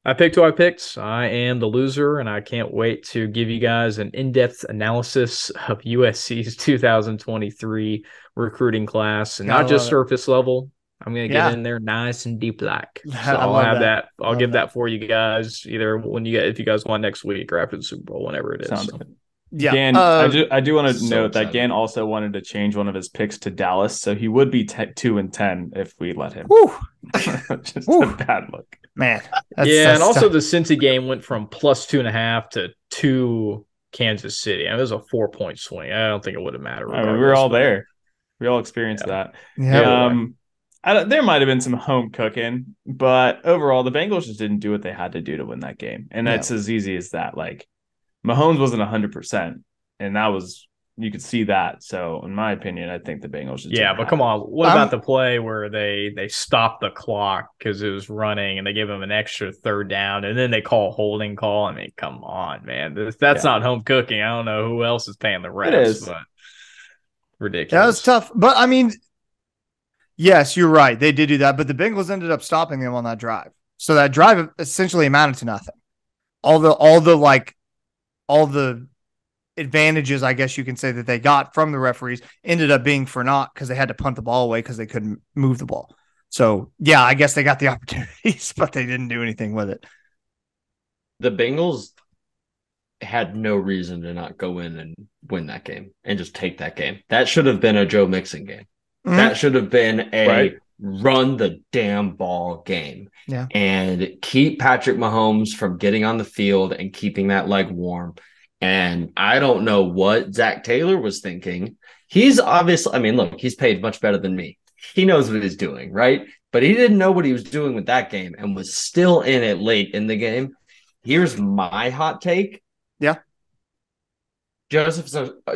I picked who I picked. I am the loser, and I can't wait to give you guys an in-depth analysis of USC's 2023 recruiting class, and not just love it. surface level. I'm gonna Yeah. get in there nice and deep like. So I'll have that. that. I'll give that. that. for you guys either when you get if you guys want next week or after the Super Bowl, whenever it is. Sounds So. good. Yeah. Gan, uh, I do I do want to so note excited. that Gan also wanted to change one of his picks to Dallas, so he would be te- two and ten if we let him. whew, Just Whew. a bad look. man. That's, yeah, and that's also tough. the Cincy game went from plus two and a half to two Kansas City. I mean, it was a four point swing. I don't think it would have mattered. I mean, we were all there. We all experienced Yeah. that. yeah. Um, I don't, there might have been some home cooking, but overall, the Bengals just didn't do what they had to do to win that game, and Yeah. that's as easy as that. Like Mahomes wasn't hundred percent, and that was you could see that. So, in my opinion, I think the Bengals. Just Yeah, but have come on. What I'm- about the play where they they stopped the clock because it was running and they gave him an extra third down and then they call a holding call? I mean, come on, man. This- That's Yeah. not home cooking. I don't know who else is paying the refs, is. but ridiculous. that was tough. But I mean, yes, you're right. They did do that, but the Bengals ended up stopping them on that drive. So that drive essentially amounted to nothing. All the all the like all the advantages, I guess you can say that they got from the referees ended up being for naught because they had to punt the ball away because they couldn't move the ball. So yeah, I guess they got the opportunities, but they didn't do anything with it. The Bengals had no reason to not go in and win that game and just take that game. That should have been a Joe Mixon game. Mhm. That should have been a Right. Run the damn ball game. Yeah. And keep Patrick Mahomes from getting on the field and keeping that leg warm. And I don't know what Zac Taylor was thinking. He's obviously, I mean, look, he's paid much better than me. He knows what he's doing, right? But he didn't know what he was doing with that game and was still in it late in the game. Here's my hot take. Yeah. Joseph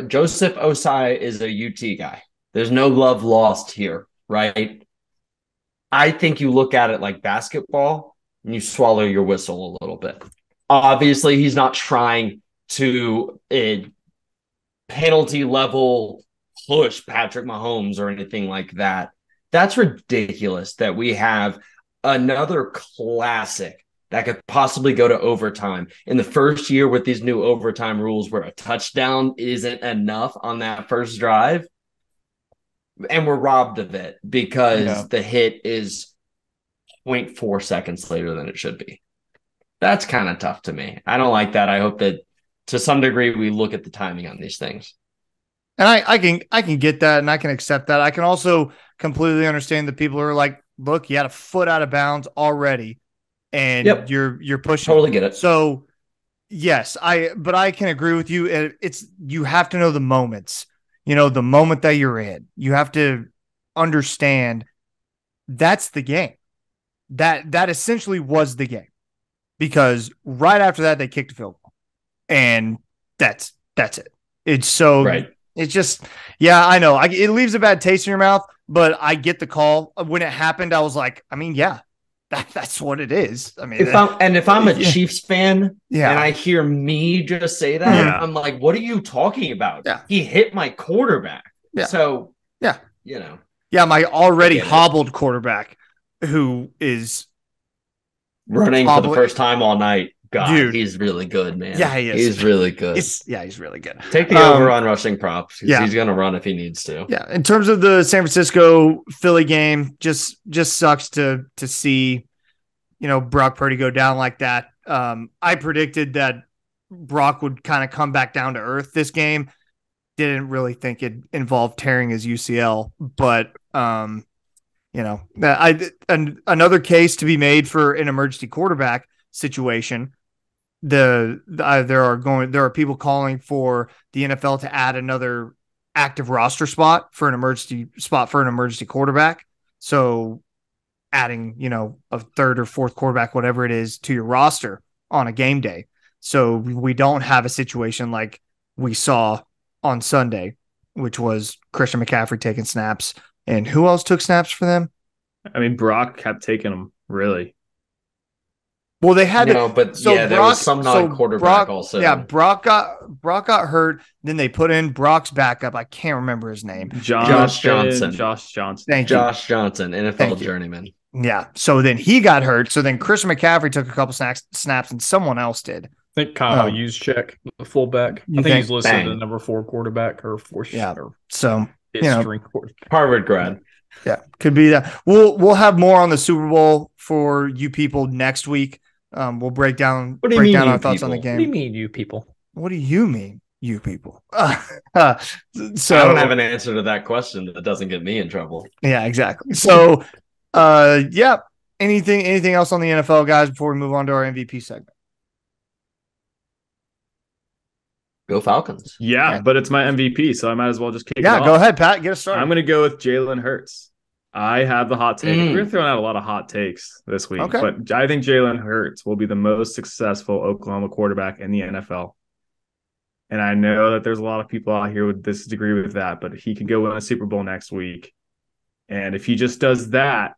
Joseph Ossai is a UT guy. There's no love lost here, right? I think you look at it like basketball and you swallow your whistle a little bit. Obviously, he's not trying to uh, penalty level push Patrick Mahomes or anything like that. That's ridiculous that we have another classic that could possibly go to overtime in the first year with these new overtime rules where a touchdown isn't enough on that first drive and we're robbed of it because Yeah. the hit is 0.4 seconds later than it should be. That's kind of tough to me. I don't like that. I hope that to some degree we look at the timing on these things. And I, I can I can get that and I can accept that. I can also completely understand the people who are like, look, you had a foot out of bounds already, and Yep. you're you're pushing. Totally get it. So yes, I but I can agree with you. It's you have to know the moments. You know, the moment that you're in. You have to understand that's the game. That that essentially was the game. Because right after that they kicked a field goal. And that's that's it. It's so Right. it's just, yeah, I know. I, it leaves a bad taste in your mouth, but I get the call. When it happened, I was like, I mean, yeah, that, that's what it is. I mean, If I'm and if I'm a Yeah. Chiefs fan yeah, and I hear me just say that, Yeah. I'm like, what are you talking about? Yeah. He hit my quarterback. Yeah. So Yeah. you know. yeah, my already get it. hobbled quarterback who is, running for the first time all night. God, Dude. he's really good, man. Yeah, he is. He's really good. it's, yeah, he's really good. Take the Um, over on rushing props. yeah. he's gonna run if he needs to. Yeah, in terms of the San Francisco Philly game, just just sucks to to see, you know, Brock Purdy go down like that. Um, I predicted that Brock would kind of come back down to earth this game. Didn't really think it involved tearing his UCL, but um, you know, I an, another case to be made for an emergency quarterback situation. The, uh, there are going there are people calling for the NFL to add another active roster spot for an emergency spot for an emergency quarterback. So adding, you know, a third or fourth quarterback, whatever it is, to your roster on a game day. So we don't have a situation like we saw on Sunday, which was Christian McCaffrey taking snaps. And who else took snaps for them? I mean, Brock kept taking them, really. Well, they had to No, but So yeah, there Brock- was some so non-quarterback Brock- also. Yeah, Brock got Brock got hurt. Then they put in Brock's backup. I can't remember his name. Jonathan, Johnson. Josh Johnson. Thank you. Josh Johnson, NFL Thank you. journeyman. Yeah. So then he got hurt. So then Chris McCaffrey took a couple snaps, snaps, and someone else did. I think Kyle Oh. Juszczyk, the fullback. I think, think- he's listed Bang. as number four quarterback or four Yeah. or So fifth know. Harvard grad. yeah, could be that. We'll we'll have more on the Super Bowl for you people next week. Um, we'll break down What do you break mean, down you our thoughts on the people? What do you mean, you people? What do you mean, you people? so I don't have an answer to that question that doesn't get me in trouble. yeah, exactly. So, uh, yeah. Anything anything else on the NFL, guys? Before we move on to our MVP segment. Go Falcons. Yeah, Okay. but it's my MVP, so I might as well just kick it Yeah, off. go ahead, Pat. Get us started. I'm going to go with Jalen Hurts. I have the hot take. Mm. We're throwing out a lot of hot takes this week, Okay. but I think Jalen Hurts will be the most successful Oklahoma quarterback in the NFL. And I know that there's a lot of people out here would disagree with that, but he could go win a Super Bowl next week. And if he just does that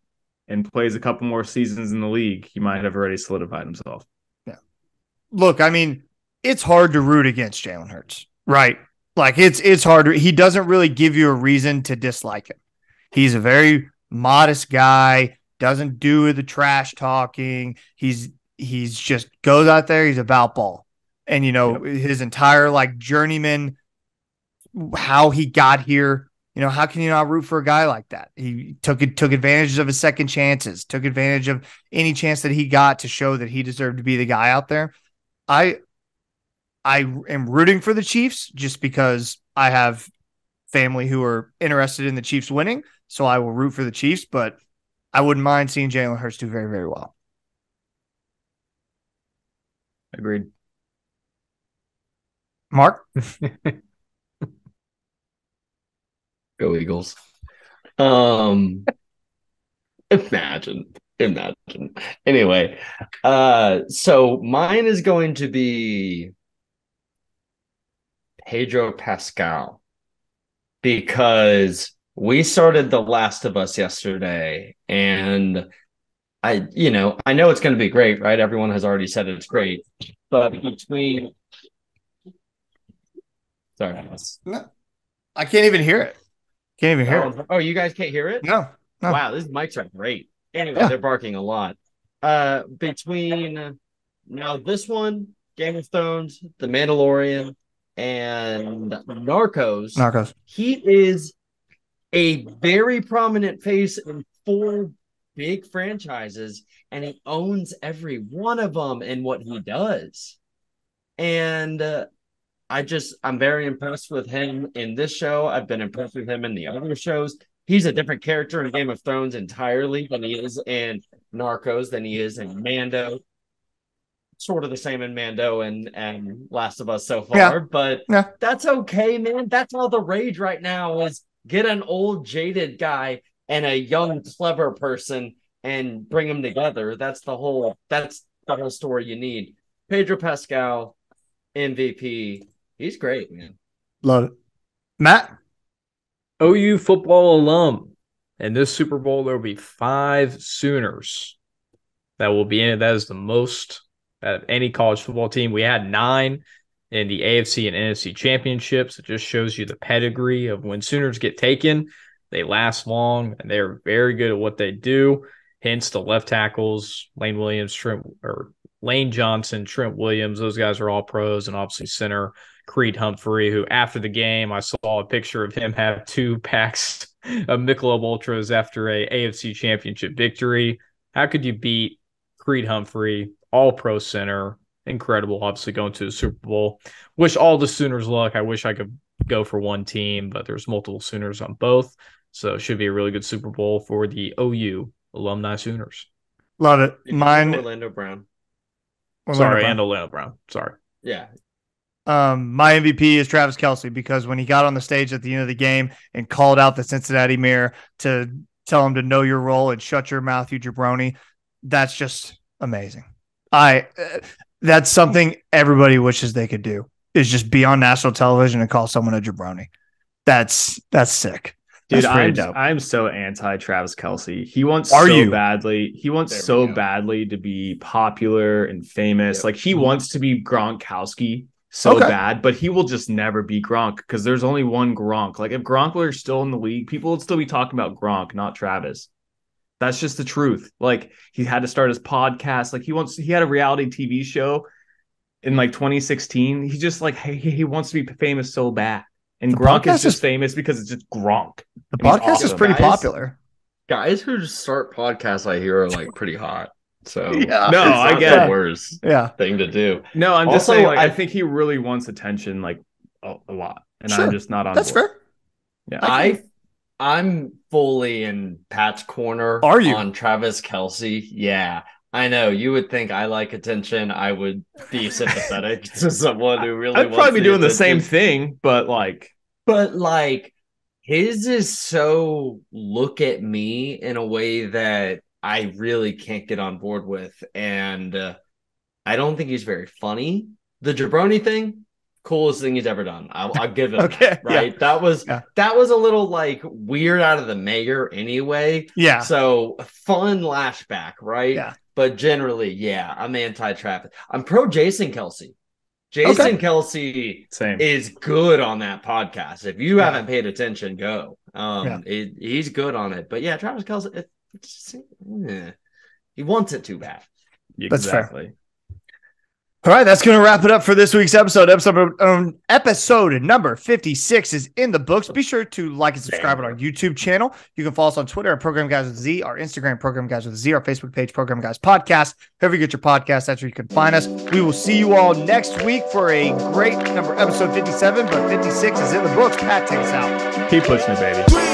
and plays a couple more seasons in the league, he might have already solidified himself. Yeah. Look, I mean, it's hard to root against Jalen Hurts, right? Like it's it's hard. He doesn't really give you a reason to dislike him. He's a very modest guy. Doesn't do the trash talking. He's he's just goes out there. He's about ball, and you know his entire like journeyman, how he got here. You know how can you not root for a guy like that? He took it took advantage of his second chances. Took advantage of any chance that he got to show that he deserved to be the guy out there. I I am rooting for the Chiefs just because I have family who are interested in the Chiefs winning, so I will root for the Chiefs. But I wouldn't mind seeing Jalen Hurts do very very well. Agreed. Mark, Go Eagles. Um imagine. Imagine. Anyway, uh so mine is going to be Pedro Pascal because we started The Last of Us yesterday and I you know, I know it's going to be great, right? Everyone has already said it's great. But between Sorry. I can't even hear it. Can't even hear it. Oh, oh, you guys can't hear it? No, no. Wow, these mics are great. Anyway, Yeah. they're barking a lot. Uh, between now this one, Game of Thrones, The Mandalorian, and Narcos, Narcos. he is a very prominent face in four big franchises and he owns every one of them in what he does. And uh, I just, I'm very impressed with him in this show. I've been impressed with him in the other shows. He's a different character in Game of Thrones entirely than he is in Narcos, than he is in Mando. Sort of the same in Mando and, and Last of Us so far, Yeah. but Yeah. that's okay, man. That's all the rage right now is get an old jaded guy and a young clever person and bring them together. That's the whole that's the whole story you need. Pedro Pascal, MVP. He's great, man. Love it. Matt? OU football alum. And this Super Bowl, there will be five Sooners that will be in it. That is the most out of any college football team. We had nine in the AFC and NFC championships. It just shows you the pedigree of when Sooners get taken, they last long and they're very good at what they do. Hence the left tackles, Lane Williams, Trent or Lane Johnson, Trent Williams. Those guys are all pros, and obviously center Creed Humphrey, who after the game I saw a picture of him have two packs of Michelob Ultras after a AFC Championship victory. How could you beat Creed Humphrey, All Pro center? Incredible, obviously going to the Super Bowl. Wish all the Sooners luck. I wish I could go for one team, but there's multiple Sooners on both, so it should be a really good Super Bowl for the OU alumni Sooners. Love it. Mine. Orlando Brown. Sorry, and Orlando Brown. Sorry. Yeah. Um, my MVP is Travis Kelce because when he got on the stage at the end of the game and called out the Cincinnati mayor to tell him to know your role and shut your mouth, you jabroni, that's just amazing. I uh, that's something everybody wishes they could do is just be on national television and call someone a jabroni. That's that's sick. Dude, That's I'm dope. I'm so anti Travis Kelce. He wants Are so you? badly. He wants There so badly to be popular and famous. Yep. Like he wants to be Gronkowski so Okay. bad, but he will just never be Gronk because there's only one Gronk. Like if Gronk were still in the league, people would still be talking about Gronk, not Travis. That's just the truth. Like he had to start his podcast. Like he wants. He had a reality TV show in like 2016. He just like he, he wants to be famous so bad. And The Gronk is just is- famous because it's just Gronk. The He's podcast is pretty guys. popular. Guys who just start podcasts I hear are like pretty hot. So Yeah. No, it's I not get the worst Yeah. thing to do. No, I'm just saying. Like, I, I- think he really wants attention, like a, a lot, and Sure. I'm just not on. That's board. fair. Yeah, I I'm fully in Pat's corner Are you? on Travis Kelce. Yeah. I know you would think I like attention. I would be sympathetic to someone who really I'd wants probably be doing the same thing, but like, but like his is so look at me in a way that I really can't get on board with, and uh, I don't think he's very funny. The jabroni thing, coolest thing he's ever done. I'll, I'll give it Okay, that, right. That was Yeah. that was a little like weird out of the mayor anyway. Yeah. So fun lashback, right? Yeah. But generally, yeah, I'm anti-traffic. I'm pro Jason Kelce. Jason Okay. Kelce same. is good on that podcast. If you Yeah. haven't paid attention, go. Um, Yeah. it, he's good on it. But yeah, Travis Kelce, it, it's, eh, he wants it too bad. That's fair. All right, that's going to wrap it up for this week's episode. Episode um, episode number 56 is in the books. Be sure to like and subscribe on our YouTube channel. You can follow us on Twitter at Program Guys with Z, our Instagram Program Guys with Z, our Facebook page Program Guyz Podcast. Wherever you get your podcast, that's where you can find us. We will see you all next week for a great number episode 57, but 56 is in the books. Pat, take us out. Keep pushing it, baby.